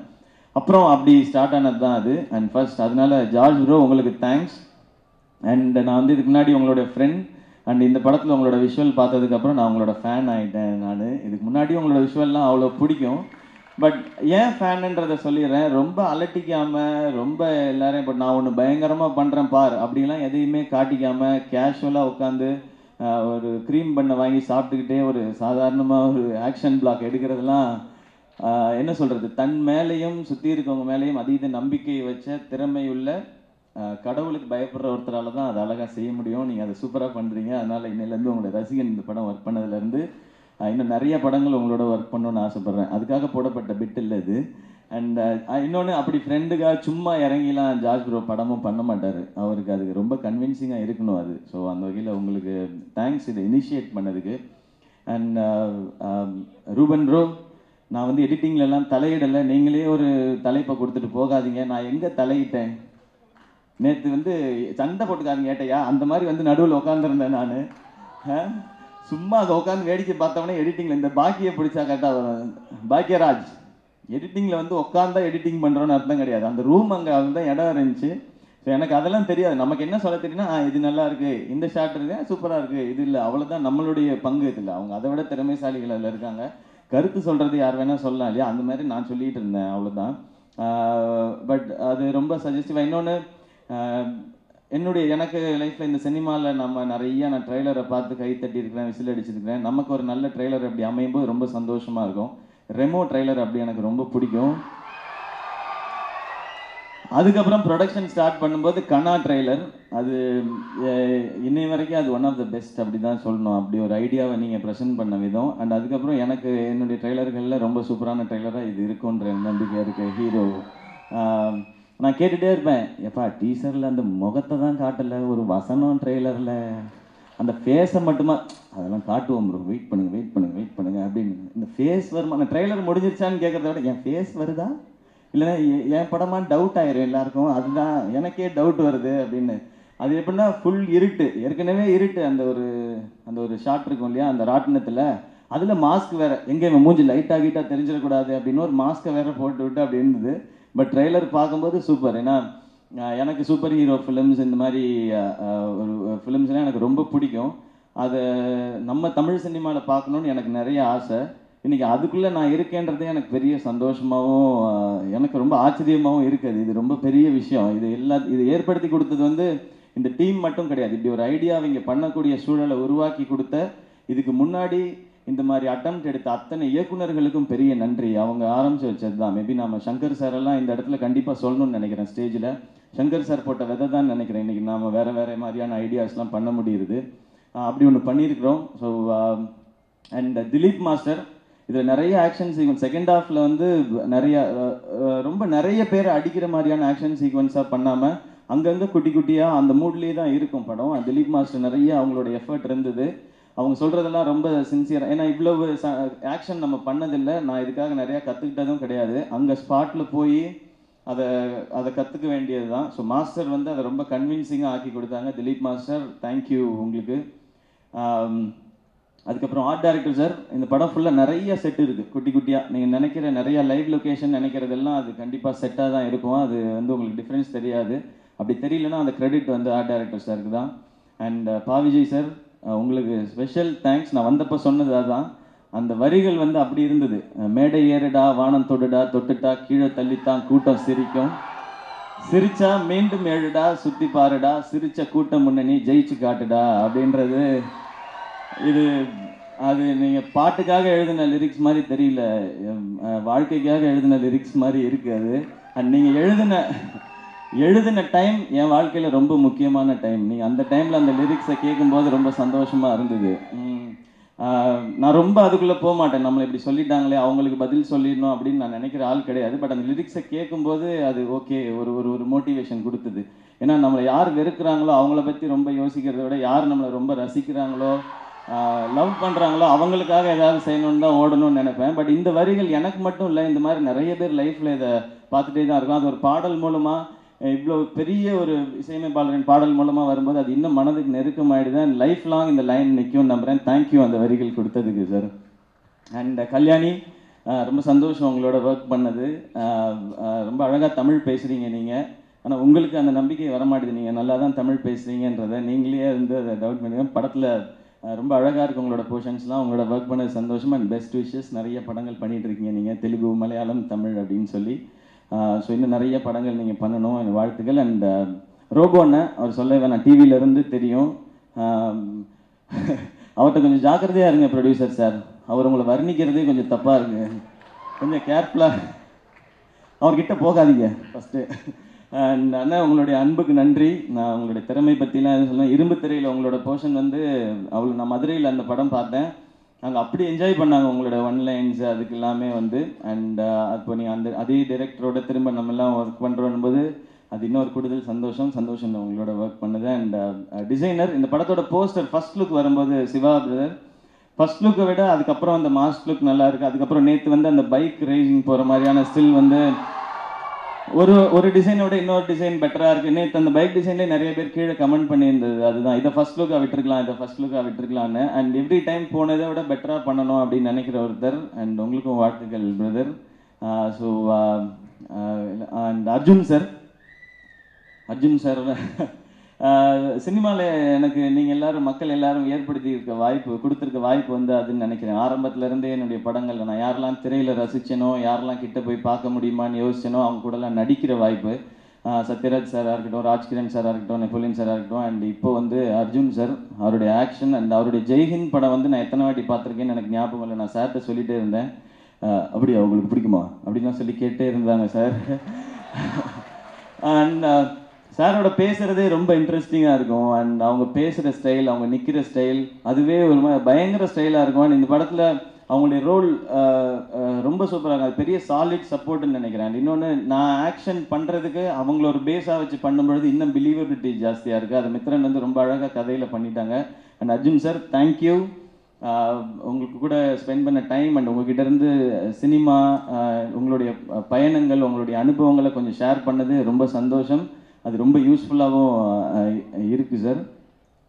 அப்புறம் அப்படி ஸ்டார்ட் ஆனது தான் அது. அண்ட் ஃபர்ஸ்ட் அதனால ஜார்ஜ் ப்ரோ உங்களுக்கு தேங்க்ஸ் அண்ட் நான் வந்து இதுக்கு முன்னாடி உங்களுடைய ஃப்ரெண்ட் அண்ட் இந்த படத்தில் உங்களோட விஷுவல் பார்த்ததுக்கப்புறம் நான் உங்களோட ஃபேன் ஆகிட்டேன் நான். இதுக்கு முன்னாடி உங்களோட விஷுவல்லாம் அவ்வளோ பிடிக்கும். பட் ஏன் ஃபேனுன்றதை சொல்லிடுறேன். ரொம்ப அலட்டிக்காமல் ரொம்ப எல்லாரையும் இப்போ நான் ஒன்று பயங்கரமாக பண்ணுறேன் பார். அப்படிலாம் எதையுமே காட்டிக்காமல் கேஷுவலாக உட்காந்து ஒரு க்ரீம் பண்ணை வாங்கி சாப்பிட்டுக்கிட்டே ஒரு சாதாரணமாக ஒரு ஆக்ஷன் பிளாக் எடுக்கிறதுலாம் என்ன சொல்கிறது தன் மேலேயும் சுற்றி இருக்கவங்க மேலேயும் அதீத நம்பிக்கை வச்ச திறமையுள்ள கடவுளுக்கு பயப்படுற ஒருத்தரால தான் அதை அழகாக செய்ய முடியும். நீங்கள் அதை சூப்பராக பண்ணுறீங்க அதனால் இன்னிலேருந்து உங்களுடைய ரசிகன் இந்த படம் ஒர்க் பண்ணதுலேருந்து இன்னும் நிறைய படங்கள் உங்களோட ஒர்க் பண்ணணும்னு ஆசைப்பட்றேன். அதுக்காக போடப்பட்ட பிட் இல்லை இது. அண்ட் இன்னொன்று அப்படி ஃப்ரெண்டுக்காக சும்மா இறங்கிலாம் ஜார்ஜ் ப்ரோ படமும் பண்ண மாட்டார். அவருக்கு அதுக்கு ரொம்ப கன்வின்சிங்காக இருக்கணும் அது. ஸோ அந்த வகையில் உங்களுக்கு தேங்க்ஸ் இதை இனிஷியேட் பண்ணதுக்கு. அண்ட் ரூபன் ப்ரோ நான் வந்து எடிட்டிங்லலாம் தலையிடலை. நீங்களே ஒரு தலைப்பை கொடுத்துட்டு போகாதீங்க. நான் எங்கே தலையிட்டேன்? நேற்று வந்து சண்டை போட்டுக்காரங்க கேட்டையா அந்த மாதிரி வந்து நடுவில் உட்காந்துருந்தேன் நான். சும்மா அங்கே உட்காந்து வேடிக்கை பார்த்தவொடனே எடிட்டிங்கில் இந்த பாக்கியை பிடிச்சா கரெக்டாக வரும் பாக்கியராஜ் எடிட்டிங்கில் வந்து உட்காந்தா எடிட்டிங் பண்ணுறோன்னு அர்த்தம் கிடையாது. அந்த ரூம் அங்கே தான் இடம் இருந்துச்சு. ஸோ எனக்கு அதெல்லாம் தெரியாது. நமக்கு என்ன சொல்ல தெரியும்னா இது நல்லா இருக்குது இந்த ஷாட் இருக்கு. சூப்பராக இருக்குது இது இல்லை. அவ்வளோதான் நம்மளுடைய பங்கு இதில் அவங்க அதை விட திறமைசாலிகள் அதில் இருக்காங்க. கருத்து சொல்கிறது யார் வேணால் சொல்லலாம் இல்லையா? அந்த மாதிரி நான் சொல்லிகிட்டு இருந்தேன். அவ்வளோதான் பட் அது ரொம்ப சஜஸ்டிவாக இன்னொன்று என்னுடைய எனக்கு லைஃப்பில் இந்த சினிமாவில் நம்ம நிறைய நான் ட்ரெய்லரை பார்த்து கை தட்டியிருக்கிறேன் விசில் அடிச்சிருக்கிறேன். நமக்கு ஒரு நல்ல ட்ரெய்லர் அப்படி அமையும் போது ரொம்ப சந்தோஷமாக இருக்கும். ரெமோ ட்ரெய்லர் அப்படி எனக்கு ரொம்ப பிடிக்கும். அதுக்கப்புறம் ப்ரொடக்ஷன் ஸ்டார்ட் பண்ணும்போது கனா ட்ரெய்லர் அது இன்னை வரைக்கும் அது ஒன் ஆஃப் த பெஸ்ட் அப்படி தான் சொல்லணும். அப்படி ஒரு ஐடியாவை நீங்கள் ப்ரெசென்ட் பண்ண விதம். அண்ட் அதுக்கப்புறம் எனக்கு என்னுடைய ட்ரெய்லர்களில் ரொம்ப சூப்பரான ட்ரெய்லராக இது இருக்குன்ற நம்பிக்கை இருக்குது ஹீரோ நான் கேட்டுகிட்டே இருப்பேன் எப்பா டீசரில் அந்த முகத்தை தான் காட்டலை ஒரு வசனம் ட்ரெய்லரில் அந்த ஃபேஸை மட்டுமா? அதெல்லாம் காட்டுவோம் ப்ரோ வெயிட் பண்ணுங்கள் வெயிட் பண்ணுங்கள் வெயிட் பண்ணுங்கள் அப்படின்னு. இந்த ஃபேஸ் வருமா? அந்த ட்ரெய்லர் முடிஞ்சிருச்சான்னு கேட்குறத விட என் ஃபேஸ் வருதா? இல்லைன்னா என் படமாக டவுட் ஆயிரும் எல்லாருக்கும் அதுதான் எனக்கே டவுட் வருது அப்படின்னு. அது எப்படின்னா ஃபுல் இருட்டு ஏற்கனவே இருட்டு அந்த ஒரு அந்த ஒரு ஷாட் இருக்கும் இல்லையா அந்த ராட்டினத்தில். அதில் மாஸ்க் வேறு எங்கே இவன் மூஞ்சி லைட்டாக கீட்டாக தெரிஞ்சிடக்கூடாது அப்படின்னு ஒரு மாஸ்க்கை வேறு போட்டு விட்டு அப்படி இருந்தது. பட் ட்ரெய்லர் பார்க்கும்போது சூப்பர் ஏன்னா எனக்கு சூப்பர் ஹீரோ ஃபிலிம்ஸ் இந்த மாதிரி ஒரு ஃபிலிம்ஸ்லாம் எனக்கு ரொம்ப பிடிக்கும். அதை நம்ம தமிழ் சினிமாவில் பார்க்கணுன்னு எனக்கு நிறைய ஆசை. இன்றைக்கி அதுக்குள்ளே நான் இருக்கேன்றதே எனக்கு பெரிய சந்தோஷமாகவும் எனக்கு ரொம்ப ஆச்சரியமாகவும் இருக்குது. இது ரொம்ப பெரிய விஷயம். இது எல்லா இது ஏற்படுத்தி கொடுத்தது வந்து இந்த டீம் மட்டும் கிடையாது. இப்படி ஒரு ஐடியா அவங்க பண்ணக்கூடிய சூழலை உருவாக்கி கொடுத்த இதுக்கு முன்னாடி இந்த மாதிரி அட்டம் எடுத்த அத்தனை இயக்குனர்களுக்கும் பெரிய நன்றி. அவங்க ஆரம்பிச்சு வச்சது தான் மேபி நாம சங்கர் சார் எல்லாம் இந்த இடத்துல கண்டிப்பாக சொல்லணும்னு நினைக்கிறேன் ஸ்டேஜில் சங்கர் சார் போட்ட விதை தான் நினைக்கிறேன். இன்னைக்கு நாம் வேறு வேறு மாதிரியான ஐடியாஸ்லாம் பண்ண முடியுது. அப்படி ஒன்று பண்ணியிருக்கிறோம். ஸோ அண்ட் திலீப் மாஸ்டர் இதில் நிறைய ஆக்ஷன் சீக்வன்ஸ் செகண்ட் ஹாஃபில் வந்து நிறைய ரொம்ப நிறைய பேர் அடிக்கிற மாதிரியான ஆக்ஷன் சீக்வன்ஸாக பண்ணாமல் அங்கங்கே குட்டி குட்டியாக அந்த மூட்லேயே தான் இருக்கும் படம். திலீப் மாஸ்டர் நிறைய அவங்களோட எஃபர்ட் இருந்தது. அவங்க சொல்கிறதெல்லாம் ரொம்ப சின்சியராக ஏன்னா இவ்வளவு ஆக்ஷன் நம்ம பண்ணதில்லை. நான் இதுக்காக நிறையா கற்றுக்கிட்டதும் கிடையாது. அங்கே ஸ்பாட்டில் போய் அதை அதை கற்றுக்க வேண்டியது தான் ஸோ மாஸ்டர் வந்து அதை ரொம்ப கன்வின்சிங்காக ஆக்கி கொடுத்தாங்க. திலீப் மாஸ்டர் தேங்க்யூ உங்களுக்கு. அதுக்கப்புறம் ஆர்ட் டைரக்டர் சார் இந்த படம் ஃபுல்லாக நிறைய செட் இருக்குது குட்டி குட்டியாக நீங்கள் நினைக்கிற நிறைய லைவ் லொக்கேஷன் நினைக்கிறதெல்லாம் அது கண்டிப்பாக செட்டாக தான் இருக்கும். அது வந்து உங்களுக்கு டிஃப்ரென்ஸ் தெரியாது. அப்படி தெரியலனா அந்த கிரெடிட் வந்து ஆர்ட் டைரக்டர் சாருக்கு தான். அண்ட் பாவிஜய் சார் உங்களுக்கு ஸ்பெஷல் தேங்க்ஸ் நான் வந்தப்போ சொன்னது அதான். அந்த வரிகள் வந்து அப்படி இருந்தது. மேடை ஏறுடா வானம் தொடுடா தொட்டுட்டா கீழே தள்ளித்தான் கூட்டம் சிரிக்கும். சிரிச்சா மீண்டும் எழுடா சுற்றி பாருடா சிரிச்ச கூட்டம் முன்னணி ஜெயிச்சு காட்டுடா அப்படின்றது இது அது நீங்கள் பாட்டுக்காக எழுதின லிரிக்ஸ் மாதிரி தெரியல. வாழ்க்கைக்காக எழுதின லிரிக்ஸ் மாதிரி இருக்குது அது. அண்ட் நீங்கள் எழுதின எழுதின டைம் என் வாழ்க்கையில் ரொம்ப முக்கியமான டைம் நீ அந்த டைமில் அந்த லிரிக்ஸை கேட்கும்போது ரொம்ப சந்தோஷமாக இருந்தது. நான் ரொம்ப அதுக்குள்ளே போக மாட்டேன். நம்மளை இப்படி சொல்லிட்டாங்களே அவங்களுக்கு பதில் சொல்லிடணும் அப்படின்னு நான் நினைக்கிற ஆள் கிடையாது. பட் அந்த லிரிக்ஸை கேட்கும்போது அது ஓகே ஒரு ஒரு ஒரு மோட்டிவேஷன் கொடுத்தது. ஏன்னா நம்மளை யார் வெறுக்கிறாங்களோ அவங்கள பற்றி ரொம்ப யோசிக்கிறத விட யார் நம்மளை ரொம்ப ரசிக்கிறாங்களோ லவ் பண்ணுறாங்களோ அவங்களுக்காக ஏதாவது செய்யணும்னு தான் ஓடணும்னு நினைப்பேன். பட் இந்த வரிகள் எனக்கு மட்டும் இல்லை இந்த மாதிரி நிறைய பேர் லைஃப்பில் இதை பார்த்துட்டே தான் இருக்கும் அது ஒரு பாடல் மூலமாக இவ்வளோ பெரிய ஒரு இசையமைப்பாளரின் பாடல் மூலமாக வரும்போது அது இன்னும் மனதுக்கு நெருக்கமாயிடுது அண்ட் லைஃப் லாங் இந்த லைன் நிற்கும் நம்புறேன். தேங்க்யூ அந்த வரிகள் கொடுத்ததுக்கு சார் அண்ட் கல்யாணி ரொம்ப சந்தோஷம் உங்களோட ஒர்க் பண்ணது. ரொம்ப அழகாக தமிழ் பேசுகிறீங்க நீங்கள் ஆனால் உங்களுக்கு அந்த நம்பிக்கை வரமாட்டேது நீங்கள் நல்லா தான் தமிழ் பேசுகிறீங்கன்றதை நீங்களே வந்து அதை டவுட் பண்ணுங்க படத்தில் ரொம்ப அழகாக இருக்கு உங்களோட போர்ஷன்ஸ்லாம் உங்களோட ஒர்க் பண்ணது சந்தோஷம். அண்ட் பெஸ்ட் விஷஸ் நிறைய படங்கள் பண்ணிகிட்டு இருக்கீங்க நீங்கள் தெலுங்கு மலையாளம் தமிழ் அப்படின்னு சொல்லி. ஸோ இன்னும் நிறைய படங்கள் நீங்கள் பண்ணணும் என் வாழ்த்துக்கள். அண்ட் ரோபோ அண்ணன் அவர் சொல்ல வேணாம். டிவியில இருந்து தெரியும். அவர்கிட்ட கொஞ்சம் ஜாக்கிரதையாக இருங்க ப்ரொடியூசர் சார் அவர் உங்களை வர்ணிக்கிறதே கொஞ்சம் தப்பாக இருக்கு. கொஞ்சம் கேர்ஃபுல்லாக அவர்கிட்ட போகாதீங்க ஃபஸ்ட்டு அண்ட் அண்ணா உங்களுடைய அன்புக்கு நன்றி. நான் உங்களுடைய திறமை பற்றிலாம் எதுவும் சொல்லுவேன் இரும்பு திரையில் உங்களோட போர்ஷன் வந்து அவ்வளோ நான் மதுரையில் அந்த படம் பார்த்தேன். நாங்கள் அப்படி என்ஜாய் பண்ணாங்க உங்களோட ஒன் லைன்ஸ் அதுக்கு எல்லாமே வந்து. அண்ட் uh, அப்போ நீங்கள் அந்த அதே டைரக்டரோட திரும்ப நம்ம எல்லாம் ஒர்க் பண்ணுறோம் போது அது இன்னொரு கூடுதல் சந்தோஷம். சந்தோஷம் தான் உங்களோட ஒர்க் பண்ணுது. அண்ட் டிசைனர் uh, uh, இந்த படத்தோட போஸ்டர் ஃபர்ஸ்ட் லுக் வரும்போது சிவா பிரதர் ஃபர்ஸ்ட் லுக்கை விட அதுக்கப்புறம் அந்த மாஸ்க் லுக் நல்லா இருக்கு. அதுக்கப்புறம் நேற்று வந்து அந்த பைக் ரேசிங் போகிற மாதிரியான ஸ்டில் வந்து ஒரு ஒரு டிசைனோட இன்னொரு டிசைன் பெட்டராக இருக்கு. நேற்று அந்த பைக் டிசைன்லேயே நிறைய பேர் கீழே கமெண்ட் பண்ணியிருந்தது. அதுதான். இதை ஃபர்ஸ்ட் லுக்காக விட்டுருக்கலாம் இதை ஃபர்ஸ்ட் லுக்காக விட்டுருக்கலான்னு அண்ட் எவ்ரி டைம் போனதை விட பெட்டராக பண்ணணும் அப்படின்னு நினைக்கிற ஒருத்தர் அண்ட் உங்களுக்கும் வாழ்த்துக்கள் brother so and Arjun sir Arjun sir சினிமாவில் எனக்கு நீங்கள் எல்லாரும் மக்கள் எல்லாரும் ஏற்படுத்தி இருக்க வாய்ப்பு கொடுத்துருக்க வாய்ப்பு வந்து அதுன்னு நினைக்கிறேன். ஆரம்பத்துலேருந்தே என்னுடைய படங்கள் நான் யாரெல்லாம் திரையில் ரசித்தேனோ யாரெல்லாம் கிட்ட போய் பார்க்க முடியுமான்னு யோசிச்சேனோ அவங்க கூடலாம் நடிக்கிற வாய்ப்பு சத்யராஜ் சாராக இருக்கட்டும் ராஜ்கிரண் சாராக இருக்கட்டும் நெப்போலியன் சாராக இருக்கட்டும் அண்ட் இப்போ வந்து அர்ஜுன் சார் அவருடைய ஆக்ஷன் அண்ட் அவருடைய ஜெய்ஹிந்த் படம் வந்து நான் எத்தனை வாட்டி பார்த்துருக்கேன்னு எனக்கு ஞாபகம் இல்லை. நான் சார்கிட்ட சொல்லிகிட்டே இருந்தேன். அப்படியா உங்களுக்கு பிடிக்குமா? அப்படின்லாம் சொல்லி கேட்டே இருந்தாங்க சார் அண்ட் சாரோட பேசுறதே ரொம்ப இன்ட்ரெஸ்டிங்காக இருக்கும். அண்ட் அவங்க பேசுகிற ஸ்டைல் அவங்க நிற்கிற ஸ்டைல் அதுவே ஒரு மாதிரி பயங்கர ஸ்டைலாக இருக்கும். அண்ட் இந்த படத்தில் அவங்களுடைய ரோல் ரொம்ப சூப்பராக அது பெரிய சாலிட் சப்போர்ட்னு நினைக்கிறேன். இன்னொன்று நான் ஆக்ஷன் பண்ணுறதுக்கு அவங்கள ஒரு பேஸாக வச்சு பண்ணும்பொழுது இன்னும் பிலீவபிலிட்டி ஜாஸ்தியாக இருக்குது அதை மித்ரன் வந்து ரொம்ப அழகாக கதையில் பண்ணிட்டாங்க. அண்ட் அர்ஜுன் சார் தேங்க்யூ உங்களுக்கு கூட ஸ்பெண்ட் பண்ண டைம் அண்ட் உங்ககிட்ட இருந்து சினிமா உங்களுடைய பயணங்கள் உங்களுடைய அனுபவங்களை கொஞ்சம் ஷேர் பண்ணது ரொம்ப சந்தோஷம். அது ரொம்ப யூஸ்ஃபுல்லாகவும் இருக்குது சார்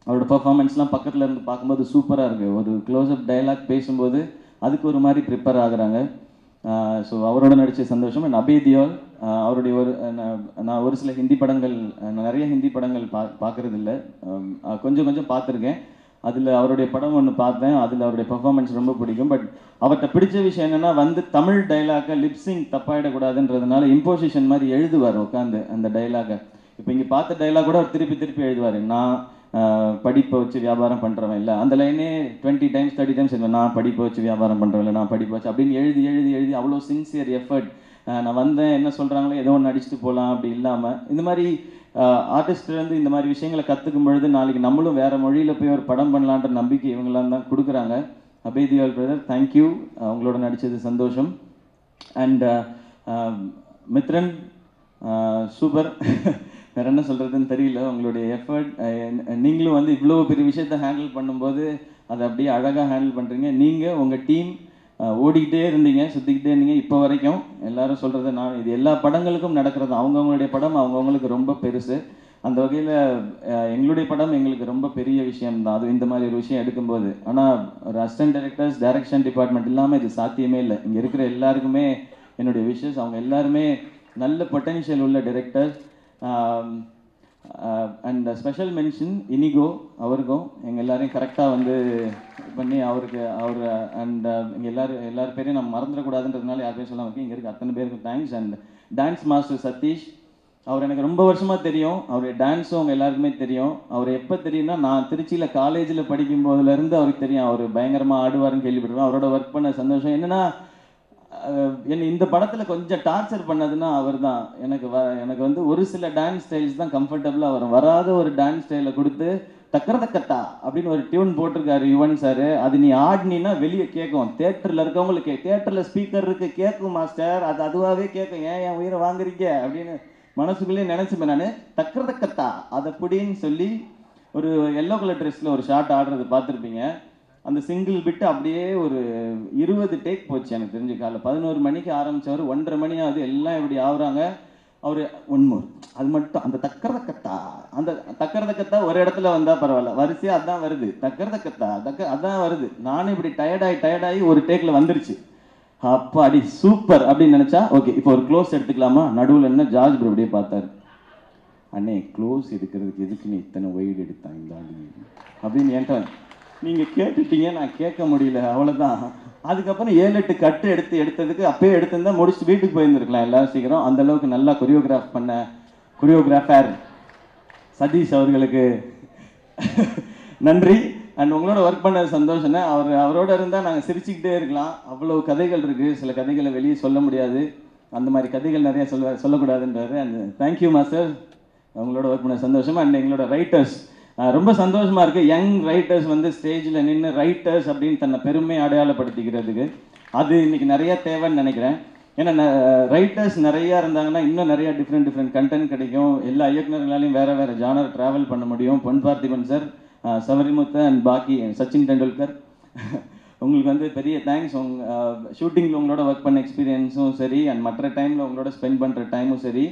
அவரோட பர்ஃபார்மன்ஸ்லாம் பக்கத்தில் இருந்து பார்க்கும்போது சூப்பராக இருக்குது ஒரு க்ளோஸ்அப் டைலாக் பேசும்போது அதுக்கு ஒரு மாதிரி ப்ரிப்பேர் ஆகுறாங்க. ஸோ அவரோட நடித்த சந்தோஷம் அண்ட் அபய் தியோல் அவருடைய ஒரு நான் நான் ஒரு சில ஹிந்தி படங்கள் நிறைய ஹிந்தி படங்கள் பா பார்க்குறதில்ல. கொஞ்சம் கொஞ்சம் பார்த்துருக்கேன். அதில் அவருடைய படம் ஒன்று பார்த்தேன். அதில் அவருடைய பர்ஃபாமன்ஸ் ரொம்ப பிடிக்கும். பட் அவர்கிட்ட பிடிச்ச விஷயம் என்னென்னா வந்து தமிழ் டைலாக்கை லிப்ஸிங் தப்பாயிடக்கூடாதுன்றதுனால இம்போசிஷன் மாதிரி எழுதுவார் உட்காந்து அந்த டைலாகை இப்போ இங்கே பார்த்த டைலாக் கூட அவர் திருப்பி திருப்பி எழுதுவார். நான் படிப்பை வச்சு வியாபாரம் பண்ணுறவன் இல்லை. அந்த லைனே டுவெண்ட்டி டைம்ஸ் தேர்ட்டி டைம்ஸ் இல்லை நான் படிப்பை வச்சு வியாபாரம் பண்ணுறவன் இல்லை. நான் படிப்பை வச்சு அப்படின்னு எழுதி எழுதி எழுதி அவ்வளோ சின்சியர் எஃபர்ட் நான் வந்தேன். என்ன சொல்கிறாங்களோ ஏதோ ஒன்று அடிச்சுட்டு போகலாம் அப்படி இல்லாமல் இந்த மாதிரி ஆர்டிஸ்ட்லேருந்து இந்த மாதிரி விஷயங்களை கற்றுக்கும் பொழுது நாளைக்கு நம்மளும் வேறு மொழியில் போய் ஒரு படம் பண்ணலான்ற நம்பிக்கை இவங்களாம் தான் கொடுக்குறாங்க. அபய் பிரதர் தேங்க்யூ அவங்களோட நடித்தது சந்தோஷம். And Mithran super. வேற என்ன சொல்கிறதுன்னு தெரியல. உங்களுடைய எஃபர்ட் நீங்களும் வந்து இவ்வளோ பெரிய விஷயத்த ஹேண்டில் பண்ணும்போது அதை அப்படியே அழகாக ஹேண்டில் பண்ணுறீங்க நீங்கள் உங்கள் டீம் ஓடிக்கிட்டே இருந்தீங்க சுற்றிக்கிட்டே இருந்தீங்க. இப்போ வரைக்கும் எல்லாரும் சொல்கிறது நான் இது எல்லா படங்களுக்கும் நடக்கிறது. அவங்கவுங்களுடைய படம் அவங்கவுங்களுக்கு ரொம்ப பெருசு. அந்த வகையில் எங்களுடைய படம் எங்களுக்கு ரொம்ப பெரிய விஷயம் தான் அது இந்த மாதிரி ஒரு விஷயம் எடுக்கும்போது. ஆனால் ஒரு அசிஸ்டன்ட் டைரக்டர்ஸ் டைரக்ஷன் டிபார்ட்மெண்ட் இல்லாமல் இது சாத்தியமே இல்லை. இங்கே இருக்கிற எல்லாருக்குமே என்னுடைய விஷஸ் அவங்க எல்லாருமே நல்ல பொட்டென்ஷியல் உள்ள directors and special mention Inigo அவருக்கும் எங்கள் எல்லாரையும் கரெக்டாக வந்து இது பண்ணி அவருக்கு அவர் அண்ட் இங்கே எல்லாரும் எல்லார் பேரையும் நம்ம மறந்துடக்கூடாதுன்றதுனால யார் பேர் சொல்லாமல் இங்கே இருக்க அத்தனை பேருக்கு thanks and dance master Satish அவர் எனக்கு ரொம்ப வருஷமாக தெரியும் அவருடைய டான்ஸும் அவங்க எல்லாருக்குமே தெரியும் அவர் எப்போ தெரியும்னா நான் திருச்சியில் காலேஜில் படிக்கும் போதுலேருந்து அவருக்கு தெரியும் அவர் பயங்கரமாக ஆடுவாருன்னு கேள்விப்பட்டிருக்கேன் அவரோட ஒர்க் பண்ண சந்தோஷம். என்னன்னா என்னை இந்த படத்தில் கொஞ்சம் டார்ச்சர் பண்ணதுன்னா அவர் தான் எனக்கு வ எனக்கு வந்து ஒரு சில டான்ஸ் ஸ்டைல்ஸ் தான் கம்ஃபர்டபுளாக வரும். வராத ஒரு டான்ஸ் ஸ்டைலை கொடுத்து தக்கர தக்கத்தா அப்படின்னு ஒரு டியூன் போட்டிருக்காரு யுவன் சார். அது நீ ஆடினீன்னா வெளியே கேட்கும். தேட்டரில் இருக்கவங்களுக்கு தேட்டரில் ஸ்பீக்கர் இருக்கு கேட்கும் மாஸ்டர் அது அதுவாகவே கேட்கும். ஏன் என் உயிரை வாங்குறீங்க? அப்படின்னு மனசுக்குள்ளேயே நினச்சிப்பேன் நான். தக்கர தக்கத்தா அதை பிடின்னு சொல்லி ஒரு எல்லோ கலர் ட்ரெஸ்ஸில் ஒரு ஷார்ட் ஆடுறது பார்த்துருப்பீங்க. அந்த சிங்கிள் பிட்டு அப்படியே ஒரு இருபது டேக் போச்சு எனக்கு தெரிஞ்சு காலைல. பதினோரு மணிக்கு ஆரம்பித்தவர் ஒன்றரை மணி ஆகுது. எல்லாம் இப்படி ஆகுறாங்க அவர் ஒன்மூர் அது மட்டும். அந்த தக்கர கத்தா. அந்த தக்கர கத்தா ஒரு இடத்துல வந்தால் பரவாயில்ல. வரிசையாக அதான் வருது. தக்கர கத்தா. தக்க அதான் வருது. நானும் இப்படி டயர்டாகி டயர்டாகி ஒரு டேக்கில் வந்துருச்சு. அப்பாடி சூப்பர் அப்படின்னு நினச்சா ஓகே இப்போ ஒரு க்ளோஸ் எடுத்துக்கலாமா? நடுவில் என்ன? ஜார்ஜ் ப்ரோ அப்படியே பார்த்தாரு. அண்ணே க்ளோஸ் எடுக்கிறதுக்கு எதுக்கு நீ இத்தனை ஒயிட் எடுத்தான் இந்த ஆண்டு அப்படின்னு என்கிட்ட நீங்கள் கேட்டுட்டீங்க நான் கேட்க முடியல அவ்வளோதான் அதுக்கப்புறம் ஏழு எட்டு கட்டு எடுத்து எடுத்ததுக்கு அப்பயே எடுத்திருந்தா முடிச்சுட்டு வீட்டுக்கு போயிருந்துருக்கலாம் எல்லாரும் சீக்கிரம். அந்த அளவுக்கு நல்லா கொரியோகிராஃப் பண்ண கொரியோகிராஃபர் சதீஷ் அவர்களுக்கு நன்றி. அண்ட் உங்களோட ஒர்க் பண்ணது சந்தோஷம் அவர் அவரோட இருந்தால் நாங்கள் சிரிச்சுக்கிட்டே இருக்கலாம். அவ்வளோ கதைகள் இருக்குது சில கதைகளை வெளியே சொல்ல முடியாது. அந்த மாதிரி கதைகள் நிறைய சொல்ல சொல்லக்கூடாதுன்றாரு. அண்ட் தேங்க்யூ மாஸ்டர் உங்களோட ஒர்க் பண்ண சந்தோஷம். அண்ட் எங்களோட ரைட்டர்ஸ் ரொம்ப சந்தோஷமா இருக்கு. யங் ரைட்டர்ஸ் வந்து ஸ்டேஜில் நின்று ரைட்டர்ஸ் அப்படின்னு தன்னை பெருமை அடையாளப்படுத்திக்கிறதுக்கு. அது இன்னைக்கு நிறைய தேவைன்னு நினைக்கிறேன். ஏன்னா ரைட்டர்ஸ் நிறைய இருந்தாங்கன்னா இன்னும் நிறைய டிஃப்ரெண்ட் டிஃப்ரெண்ட் கண்டென்ட் கிடைக்கும். எல்லா இயக்குநர்களாலையும் வேற வேற ஜானர் டிராவல் பண்ண முடியும். பொன் பார்த்திபன் சார் சபரிமுத்த அண்ட் பாக்கி சச்சின் டெண்டுல்கர். உங்களுக்கு வந்து பெரிய தேங்க்ஸ் உங்க ஷூட்டிங்கில் உங்களோட ஒர்க் பண்ண எக்ஸ்பீரியன்ஸும் சரி அண்ட் மற்ற டைமில் உங்களோட ஸ்பெண்ட் பண்ணுற டைமும் சரி.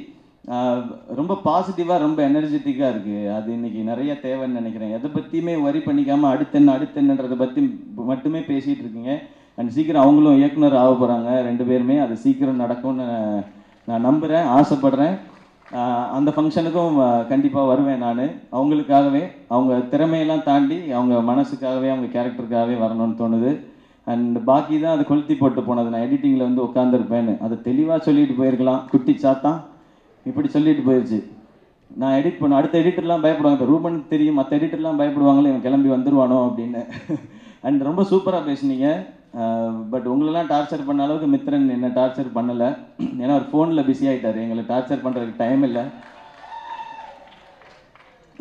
ரொம்ப பாசிட்டிவாக ரொம்ப எனர்ஜெட்டிக்காக இருக்குது அது இன்றைக்கி நிறைய தேவைன்னு நினைக்கிறேன். எதை பற்றியுமே வரி பண்ணிக்காமல் அடுத்தென்ன அடுத்தென்னன்றதை பற்றி மட்டுமே பேசிகிட்டு இருக்கீங்க. அண்ட் சீக்கிரம் அவங்களும் இயக்குனர் ஆக போகிறாங்க ரெண்டு பேருமே அது சீக்கிரம் நடக்கும்னு நான் நம்புகிறேன் ஆசைப்படுறேன். அந்த ஃபங்க்ஷனுக்கும் கண்டிப்பாக வருவேன் நான். அவங்களுக்காகவே அவங்க திறமையெல்லாம் தாண்டி அவங்க மனசுக்காகவே அவங்க கேரக்டருக்காகவே வரணும்னு தோணுது. அண்ட் பாக்கி தான் அது கொளுத்தி போட்டு போனது. நான் எடிட்டிங்கில் வந்து உட்காந்துருப்பேன்னு அதை தெளிவாக சொல்லிட்டு போயிருக்கலாம். குட்டி சாத்தான். இப்படி சொல்லிட்டு போயிடுச்சு நான் எடிட் பண்ண அடுத்த எடிட்டர்லாம் பயப்படுவாங்க. இப்போ ரூபன் தெரியும் மற்ற எடிட்டர்லாம் பயப்படுவாங்களே இவன் கிளம்பி வந்துடுவானோ அப்படின்னு. அண்ட் ரொம்ப சூப்பராக பேசுனீங்க. பட் உங்களெல்லாம் டார்ச்சர் பண்ண அளவுக்கு மித்ரன் என்ன டார்ச்சர் பண்ணலை. ஏன்னா அவர் ஃபோனில் பிஸி ஆகிட்டார் எங்களை டார்ச்சர் பண்ணுறதுக்கு டைம் இல்லை.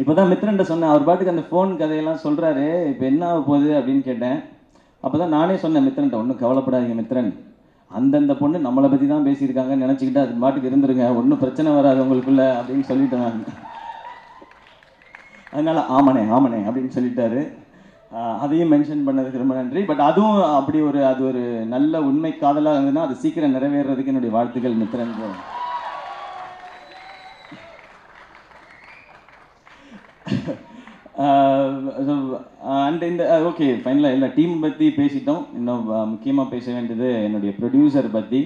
இப்போ தான் மித்ரன்ட்ட சொன்னேன். அவர் பாட்டுக்கு அந்த ஃபோன் கதையெல்லாம் சொல்கிறாரு இப்போ என்ன ஆக போகுது அப்படின்னு கேட்டேன். அப்போ தான் நானே சொன்னேன் மித்ரன்ட்ட ஒன்றும் கவலைப்படாதீங்க மித்ரன். அந்தந்த பொண்ணு நம்மளை பற்றி தான் பேசியிருக்காங்கன்னு நினச்சிக்கிட்டு அது பாட்டுக்கு இருந்துருங்க. ஒன்றும் பிரச்சனை வராது உங்களுக்குள்ள அப்படின்னு சொல்லிட்டேன் நான். அதனால் ஆமாண்ணே ஆமாண்ணே அப்படின்னு சொல்லிட்டாரு. அதையும் மென்ஷன் பண்ணதுக்கு ரொம்ப நன்றி. பட் அதுவும் அப்படி ஒரு அது ஒரு நல்ல உண்மை காதலாக இருந்ததுன்னா அது சீக்கிரம் நிறைவேறதுக்கு என்னுடைய வாழ்த்துக்கள் மித்ரன் அண்ட் இந்த ஓகே ஃபைனலாக இல்லை டீம் பற்றி பேசிட்டோம். இன்னும் uh, முக்கியமாக பேச வேண்டியது என்னுடைய ப்ரொடியூசர் பற்றி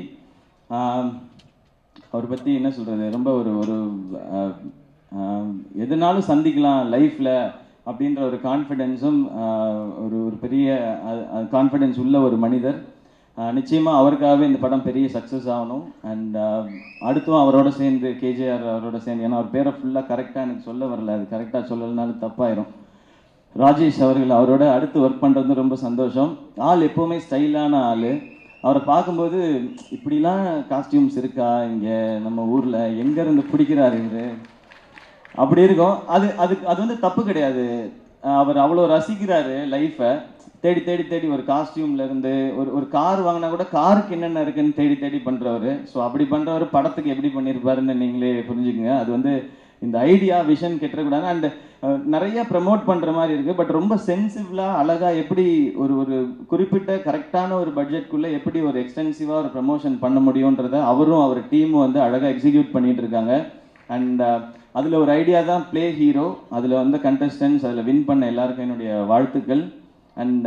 அவர் பற்றி என்ன சொல்கிறது ரொம்ப ஒரு ஒரு uh, um, எதுனாலும் சந்திக்கலாம் லைஃப்பில் அப்படின்ற ஒரு கான்ஃபிடென்ஸும் uh, ஒரு ஒரு பெரிய கான்ஃபிடென்ஸ் உள்ள ஒரு மனிதர். நிச்சயமாக அவருக்காகவே இந்த படம் பெரிய சக்ஸஸ் ஆகணும். அண்ட் அடுத்தும் அவரோட சேர்ந்து கேஜேஆர் அவரோட சேர்ந்து ஏன்னா அவர் பேரை ஃபுல்லாக கரெக்டாக எனக்கு சொல்ல வரல. அது கரெக்டாக சொல்லலைனாலும் தப்பாயிரும். ராஜேஷ் அவர்கள் அவரோட அடுத்து ஒர்க் பண்ணுறது ரொம்ப சந்தோஷம். ஆள் எப்போவுமே ஸ்டைலான ஆள். அவரை பார்க்கும்போது இப்படிலாம் காஸ்டியூம்ஸ் இருக்கா? இங்கே நம்ம ஊரில் எங்கேருந்து பிடிக்கிறாரு இவர்? அப்படி இருக்கும். அது அது அது வந்து தப்பு கிடையாது. அவர் அவ்வளோ ரசிக்கிறாரு லைஃப்பை தேடி தேடி தேடி ஒரு காஸ்டியூம்லேருந்து ஒரு ஒரு கார் வாங்கினா கூட காருக்கு என்னென்ன இருக்குன்னு தேடி தேடி பண்ணுறவர் ஸோ அப்படி பண்ணுறவர் படத்துக்கு எப்படி பண்ணியிருப்பாருன்னு நீங்களே புரிஞ்சுக்குங்க. அது வந்து இந்த ஐடியா விஷன் கெட்டக்கூடாது. அண்ட் நிறைய ப்ரமோட் பண்ணுற மாதிரி இருக்குது பட் ரொம்ப சென்சிவ்லாக அழகாக எப்படி ஒரு ஒரு குறிப்பிட்ட கரெக்டான ஒரு பட்ஜெட்குள்ளே எப்படி ஒரு எக்ஸ்டென்சிவாக ஒரு ப்ரமோஷன் பண்ண முடியுன்றத அவரும் அவர் டீமும் வந்து அழகாக எக்ஸிக்யூட் பண்ணிட்டு இருக்காங்க. அண்ட் அதில் ஒரு ஐடியா தான் ப்ளே ஹீரோ அதில் வந்து கண்டஸ்டன்ஸ் அதில் வின் பண்ண எல்லாருக்கும் என்னுடைய வாழ்த்துக்கள். அண்ட்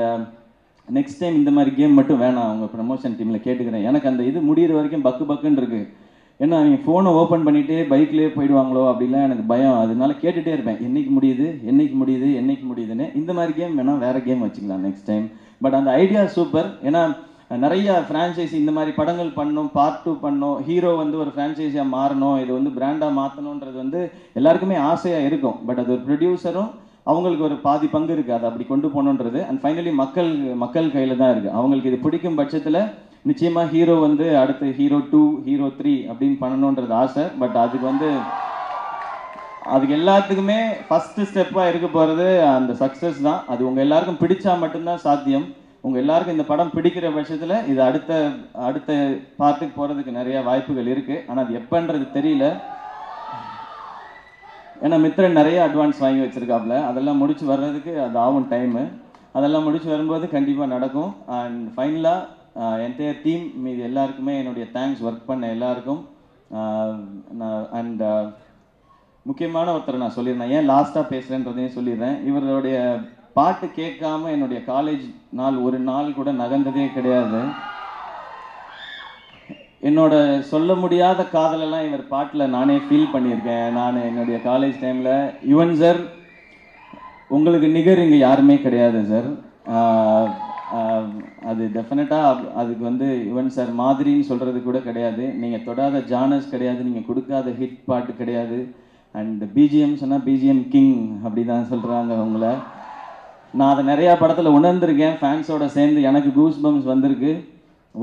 நெக்ஸ்ட் டைம் இந்த மாதிரி கேம் மட்டும் வேணாம். உங்கள் ப்ரமோஷன் டீமில் கேட்டுக்கிறேன். எனக்கு அந்த இது முடிகிற வரைக்கும் பக்கு பக்குன்னு இருக்குது ஏன்னா அவங்க ஃபோனை ஓப்பன் பண்ணிவிட்டு பைக்லேயே போயிடுவாங்களோ அப்படிலாம் எனக்கு பயம். அதனால கேட்டுகிட்டே இருப்பேன். என்றைக்கு முடியுது? என்றைக்கு முடியுது? என்றைக்கு முடியுதுன்னு. இந்த மாதிரி கேம் வேணால் வேறு கேம் வச்சுக்கலாம் நெக்ஸ்ட் டைம் பட் அந்த ஐடியா சூப்பர் ஏன்னா நிறைய ஃப்ரான்ச்சைஸி இந்த மாதிரி படங்கள் பண்ணணும் பார்ட் டூ பண்ணணும் ஹீரோ வந்து ஒரு ஃப்ரான்ச்சைஸியாக மாறணும். இது வந்து பிராண்டாக மாற்றணுன்றது வந்து எல்லாருக்குமே ஆசையாக இருக்கும். பட் அது ஒரு ப்ரொடியூசரும் அவங்களுக்கு ஒரு பாதி பங்கு இருக்குது அதை அப்படி கொண்டு போகணுன்றது. அண்ட் ஃபைனலி மக்கள் மக்கள் கையில் தான் இருக்குது அவங்களுக்கு இது பிடிக்கும் பட்சத்தில் நிச்சயமாக ஹீரோ வந்து அடுத்து ஹீரோ டூ ஹீரோ த்ரீ அப்படின்னு பண்ணணுன்றது ஆசை. பட் அதுக்கு வந்து அதுக்கு எல்லாத்துக்குமே ஃபஸ்ட்டு ஸ்டெப்பாக இருக்க போகிறது அந்த சக்ஸஸ் தான். அது உங்கள் எல்லாருக்கும் பிடிச்சா மட்டும்தான் சாத்தியம். உங்கள் எல்லாருக்கும் இந்த படம் பிடிக்கிற பட்சத்தில் இது அடுத்த அடுத்த பார்ட்டுக்கு போகிறதுக்கு நிறையா வாய்ப்புகள் இருக்குது ஆனால் அது எப்போன்றது தெரியல. ஏன்னா மித்திரன் நிறைய அட்வான்ஸ் வாங்கி வச்சிருக்காப்ல. அதெல்லாம் முடிச்சு வர்றதுக்கு அது ஆகும் டைமு அதெல்லாம் முடிச்சு வரும்போது கண்டிப்பாக நடக்கும். அண்ட் ஃபைனலாக என்டையர் டீம் மீது எல்லாருக்குமே என்னுடைய தேங்க்ஸ் ஒர்க் பண்ண எல்லாருக்கும். அண்ட் முக்கியமான ஒருத்தர் நான் சொல்லியிருந்தேன் ஏன் லாஸ்ட்டாக பேசுகிறேன்றதையும் சொல்லிடுறேன். இவருடைய பாட்டு கேட்காம என்னுடைய காலேஜ் நாள் ஒரு நாள் கூட நகர்ந்ததே கிடையாது. என்னோட சொல்ல முடியாத காதலெல்லாம் இவர் பாட்டில் நானே ஃபீல் பண்ணியிருக்கேன். நான் என்னுடைய காலேஜ் டைமில் யுவன் சார் உங்களுக்கு நிகர் இங்கே யாருமே கிடையாது சார் அது டெஃபினட்டாக அதுக்கு வந்து யுவன் சார் மாதிரின்னு சொல்கிறது கூட கிடையாது. நீங்கள் தொடாத ஜானர்ஸ் கிடையாது. நீங்கள் கொடுக்காத ஹிட் பாட்டு கிடையாது. அண்ட் பிஜிஎம் சொன்னால் பிஜிஎம் கிங் அப்படி தான் சொல்கிறாங்க உங்களை. நான் அதை நிறையா படத்தில் உணர்ந்திருக்கேன். ஃபேன்ஸோட சேர்ந்து எனக்கு கூஸ் பம்ஸ் வந்திருக்கு.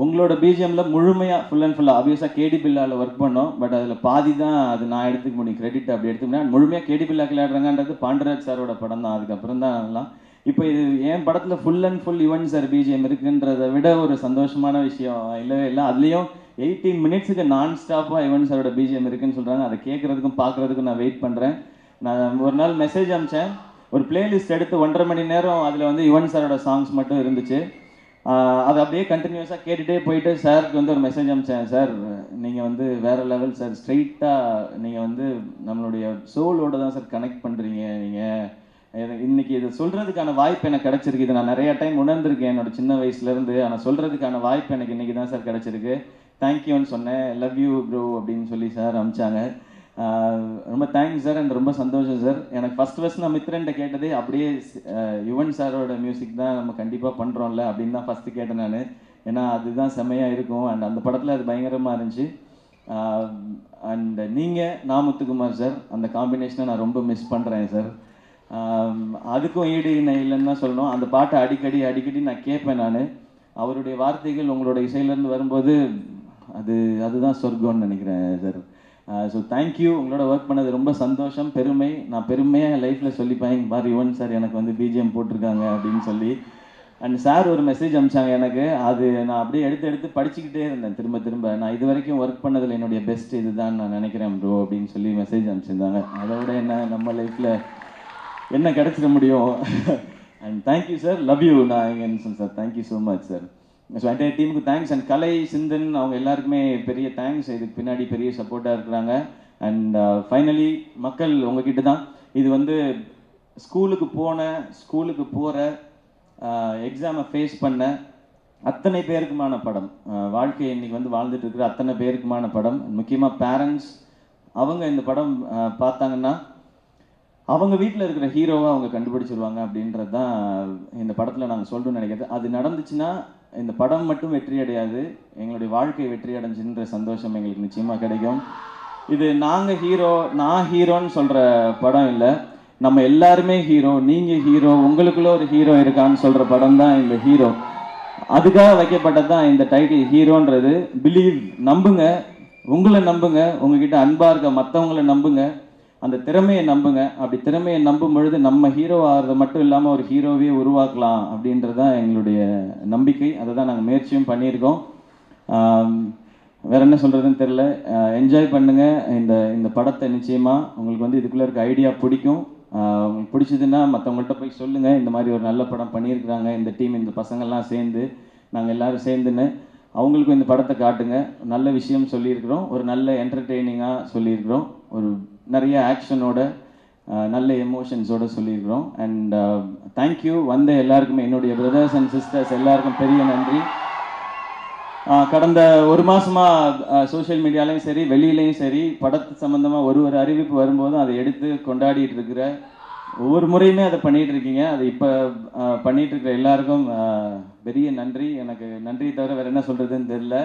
உங்களோட பிஜிஎம்மில் முழுமையாக ஃபுல் அண்ட் ஃபுல்லாக ஆப்வியஸாக கேடி பில்லாவில் ஒர்க் பண்ணோம். பட் அதில் பாதி தான் அது நான் எடுத்துக்க முடியும். கிரெடிட் அப்படி எடுத்துக்க முடியும் முழுமையாக கேடி பில்லா விளையாடுறாங்கன்றது பாண்டராஜ் சாரோட படம் தான். அதுக்கப்புறம் தான் நல்லா இப்போ இது என் படத்தில் full and full Yuvan sir BGM இருக்குன்றதை விட ஒரு சந்தோஷமான விஷயம். இல்லவே இல்லை அதுலேயும் எயிட்டீன் மினிட்ஸுக்கு நான் ஸ்டாப்பாக யுவன் சாரோட பிஜிஎம் இருக்குன்னு சொல்கிறாங்க அதை கேட்குறதுக்கும் பார்க்குறதுக்கும் நான் வெயிட் பண்ணுறேன் நான் ஒரு நாள் மெசேஜ் அனுப்பிச்சேன். ஒரு பிளேலிஸ்ட் எடுத்து ஒன்றரை மணி நேரம் அதில் வந்து யுவன் சாரோட சாங்ஸ் மட்டும் இருந்துச்சு. அது அப்படியே கண்டினியூஸாக கேட்டுகிட்டே போயிட்டு சாருக்கு வந்து ஒரு மெசேஜ் அனுப்பிச்சேன். சார் நீங்கள் வந்து வேறு லெவல் சார் ஸ்ட்ரைட்டாக நீங்கள் வந்து நம்மளுடைய சோலோட தான் சார் கனெக்ட் பண்ணுறீங்க நீங்கள் இன்னைக்கு இது சொல்கிறதுக்கான வாய்ப்பு எனக்கு கிடச்சிருக்கு இது நான் நிறைய டைம் உணர்ந்திருக்கேன் என்னோட சின்ன வயசுலேருந்து. ஆனால் சொல்கிறதுக்கான வாய்ப்பு எனக்கு இன்னைக்கு தான் சார் கிடச்சிருக்கு. தேங்க்யூன்னு சொன்னேன். லவ் யூ ப்ரோ அப்படின்னு சொல்லி சார் அனுப்பிச்சாங்க ரொம்ப தேங்க்ஸ் சார். அண்ட் ரொம்ப சந்தோஷம் சார். எனக்கு ஃபர்ஸ்ட் ஃபர்ஸ்ட் நான் மித்ரன்ட்ட கேட்டதே அப்படியே யுவன் சாரோட மியூசிக் தான் நம்ம கண்டிப்பாக பண்ணுறோம்ல அப்படின்னு தான் ஃபஸ்ட்டு கேட்டேன் நான். ஏன்னா அதுதான் செம்மையாக இருக்கும். அண்ட் அந்த படத்தில் அது பயங்கரமாக இருந்துச்சு. அண்ட் நீங்கள் நாமுத்துக்குமார் சார் அந்த காம்பினேஷனை நான் ரொம்ப மிஸ் பண்ணுறேன் சார். அதுக்கும் ஈடு இணை இல்லைன்னு தான் சொல்லணும். அந்த பாட்டை அடிக்கடி அடிக்கடி நான் கேட்பேன் நான். அவருடைய வார்த்தைகள் உங்களோட இசையிலேருந்து வரும்போது அது அதுதான் சொர்க்கம்னு நினைக்கிறேன் சார் ஸோ தேங்க்யூ உங்களோட ஒர்க் பண்ணது ரொம்ப சந்தோஷம் பெருமை. நான் பெருமையாக என் லைஃப்பில் சொல்லிப்பேன். பாரு யுவன் சார் எனக்கு வந்து பிஜிஎம் போட்டிருக்காங்க அப்படின்னு சொல்லி. அண்ட் சார் ஒரு மெசேஜ் அனுப்பிச்சாங்க எனக்கு. அது நான் அப்படியே எடுத்து எடுத்து படிச்சுக்கிட்டே இருந்தேன். திரும்ப திரும்ப. நான் இது வரைக்கும் ஒர்க் பண்ணதில் என்னுடைய பெஸ்ட் இதுதான் நான் நினைக்கிறேன் ப்ரோ அப்படின்னு சொல்லி மெசேஜ் அனுப்பிச்சிருந்தாங்க. அதை விட என்ன நம்ம லைஃப்பில் என்ன கிடைச்சிட முடியும்? And thank you sir love you நான் எங்கே sir thank you so much sir so entire டீமுக்கு தேங்க்ஸ் அண்ட் கலை சிந்தன் அவங்க எல்லாருக்குமே பெரிய தேங்க்ஸ் இதுக்கு பின்னாடி பெரிய சப்போர்ட்டாக இருக்கிறாங்க. அண்ட் ஃபைனலி uh, மக்கள் உங்ககிட்ட தான். இது வந்து ஸ்கூலுக்கு போன ஸ்கூலுக்கு போகிற எக்ஸாமை ஃபேஸ் பண்ண அத்தனை பேருக்குமான படம். Uh, வாழ்க்கை இன்றைக்கி வந்து வாழ்ந்துட்டு இருக்கிற அத்தனை பேருக்குமான படம். முக்கியமாக பேரண்ட்ஸ் அவங்க இந்த படம் uh, பார்த்தாங்கன்னா அவங்க வீட்டில் இருக்கிற ஹீரோவை அவங்க கண்டுபிடிச்சிருவாங்க அப்படின்றது தான் இந்த படத்தில் நாங்கள் சொல்கிறோம்னு நினைக்கிறது. அது நடந்துச்சுன்னா இந்த படம் மட்டும் வெற்றி அடையாது. எங்களுடைய வாழ்க்கை வெற்றி அடைஞ்சுன்ற சந்தோஷம் எங்களுக்கு நிச்சயமாக கிடைக்கும். இது நாங்கள் ஹீரோ நான் ஹீரோன்னு சொல்கிற படம் இல்லை. நம்ம எல்லாருமே ஹீரோ நீங்கள் ஹீரோ உங்களுக்குள்ள ஒரு ஹீரோ இருக்கான்னு சொல்கிற படம் தான் இந்த ஹீரோ. அதுக்காக வைக்கப்பட்டது தான் இந்த டைட்டில் ஹீரோன்றது. பிலீவ் நம்புங்க. உங்களை நம்புங்க. உங்ககிட்ட அன்பாக இருக்க மற்றவங்களை நம்புங்க. அந்த திறமையை நம்புங்க. அப்படி திறமையை நம்பும் பொழுது நம்ம ஹீரோ ஆகிறது மட்டும் இல்லாமல் ஒரு ஹீரோவே உருவாக்கலாம் அப்படின்றது தான் எங்களுடைய நம்பிக்கை. அதை தான் நாங்கள் முயற்சியும் பண்ணியிருக்கோம். வேற என்ன சொல்கிறதுன்னு தெரில என்ஜாய் பண்ணுங்க. இந்த இந்த படத்தை நிச்சயமாக உங்களுக்கு வந்து இதுக்குள்ளே இருக்க ஐடியா பிடிக்கும். உங்களுக்கு பிடிச்சதுன்னா மற்றவங்கள்ட்ட போய் சொல்லுங்கள் இந்த மாதிரி ஒரு நல்ல படம் பண்ணியிருக்கிறாங்க. இந்த டீம் இந்த பசங்கள்லாம் சேர்ந்து நாங்கள் எல்லாரும் சேர்ந்துன்னு அவங்களுக்கும் இந்த படத்தை காட்டுங்க. நல்ல விஷயம் சொல்லியிருக்கிறோம். ஒரு நல்ல என்டர்டெய்னிங்காக சொல்லியிருக்கிறோம். ஒரு நிறைய ஆக்ஷனோட நல்ல எமோஷன்ஸோட சொல்லியிருக்கிறோம். அண்ட் தேங்க்யூ வந்த எல்லாருக்குமே என்னுடைய பிரதர்ஸ் அண்ட் சிஸ்டர்ஸ் எல்லாருக்கும் பெரிய நன்றி. கடந்த ஒரு மாதமாக சோஷியல் மீடியாலையும் சரி வெளியிலையும் சரி படத்து சம்மந்தமாக ஒரு ஒரு அறிவிப்பு வரும்போதும் அதை எடுத்து கொண்டாடிட்டு இருக்கிற ஒவ்வொரு முறையுமே அதை பண்ணிகிட்டு இருக்கீங்க. அது இப்போ பண்ணிகிட்டு இருக்கிற எல்லாருக்கும் பெரிய நன்றி. எனக்கு நன்றி தவிர வேறு என்ன சொல்கிறதுன்னு தெரில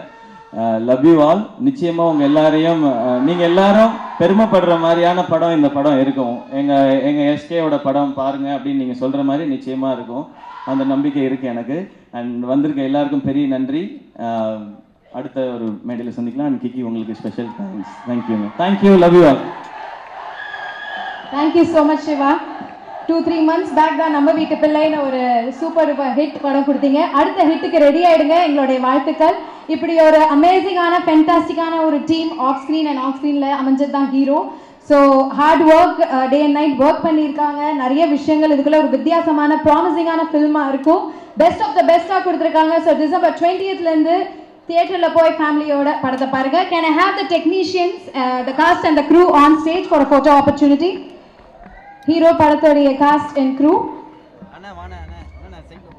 லவ் யூ ஆல் நிச்சயமாக உங்கள் எல்லாரையும் நீங்கள் எல்லாரும் பெருமைப்படுற மாதிரியான படம் இந்த படம் இருக்கும். எங்கள் எங்கள் எஸ்கேவோட படம் பாருங்கள் அப்படின்னு நீங்கள் சொல்கிற மாதிரி நிச்சயமாக இருக்கும். அந்த நம்பிக்கை இருக்குது எனக்கு. அண்ட் வந்திருக்க எல்லாருக்கும் பெரிய நன்றி. அடுத்த ஒரு மேடையில் சந்திக்கலாம். அண்ட் கிக்கி உங்களுக்கு special thanks thank you thank you love you all thank you so much Siva two three months back தான் நம்ம வீட்டு பிள்ளைன்னு ஒரு சூப்பர் ஹிட் படம் கொடுத்தீங்க. அடுத்த ஹிட்டுக்கு ரெடி ஆயிடுங்க. எங்களுடைய வாழ்த்துக்கள். இப்படி ஒரு அமேசிங்கான ஃபென்டாஸ்டிக்கான ஒரு team off screen and off ஸ்க்ரீனில் அமைஞ்சது தான் hero so hard work day and night work பண்ணியிருக்காங்க. நிறைய விஷயங்கள். இதுக்குள்ள ஒரு வித்தியாசமான ப்ராமிசிங்கான ஃபில்மாக இருக்கும். பெஸ்ட் ஆஃப் த பெஸ்ட்டாக கொடுத்துருக்காங்க. ஸோ டிசம்பர் டுவெண்ட்டியத்துலேருந்து தியேட்டரில் போய் ஃபேமிலியோட படத்தை பாருங்க. Can I have the technicians the cast and the crew on stage for photo opportunity hero படத்துடைய காஸ்ட் அண்ட் க்ரூ அண்ணா வாண்ணா அண்ணா அண்ணா சைக்கிள்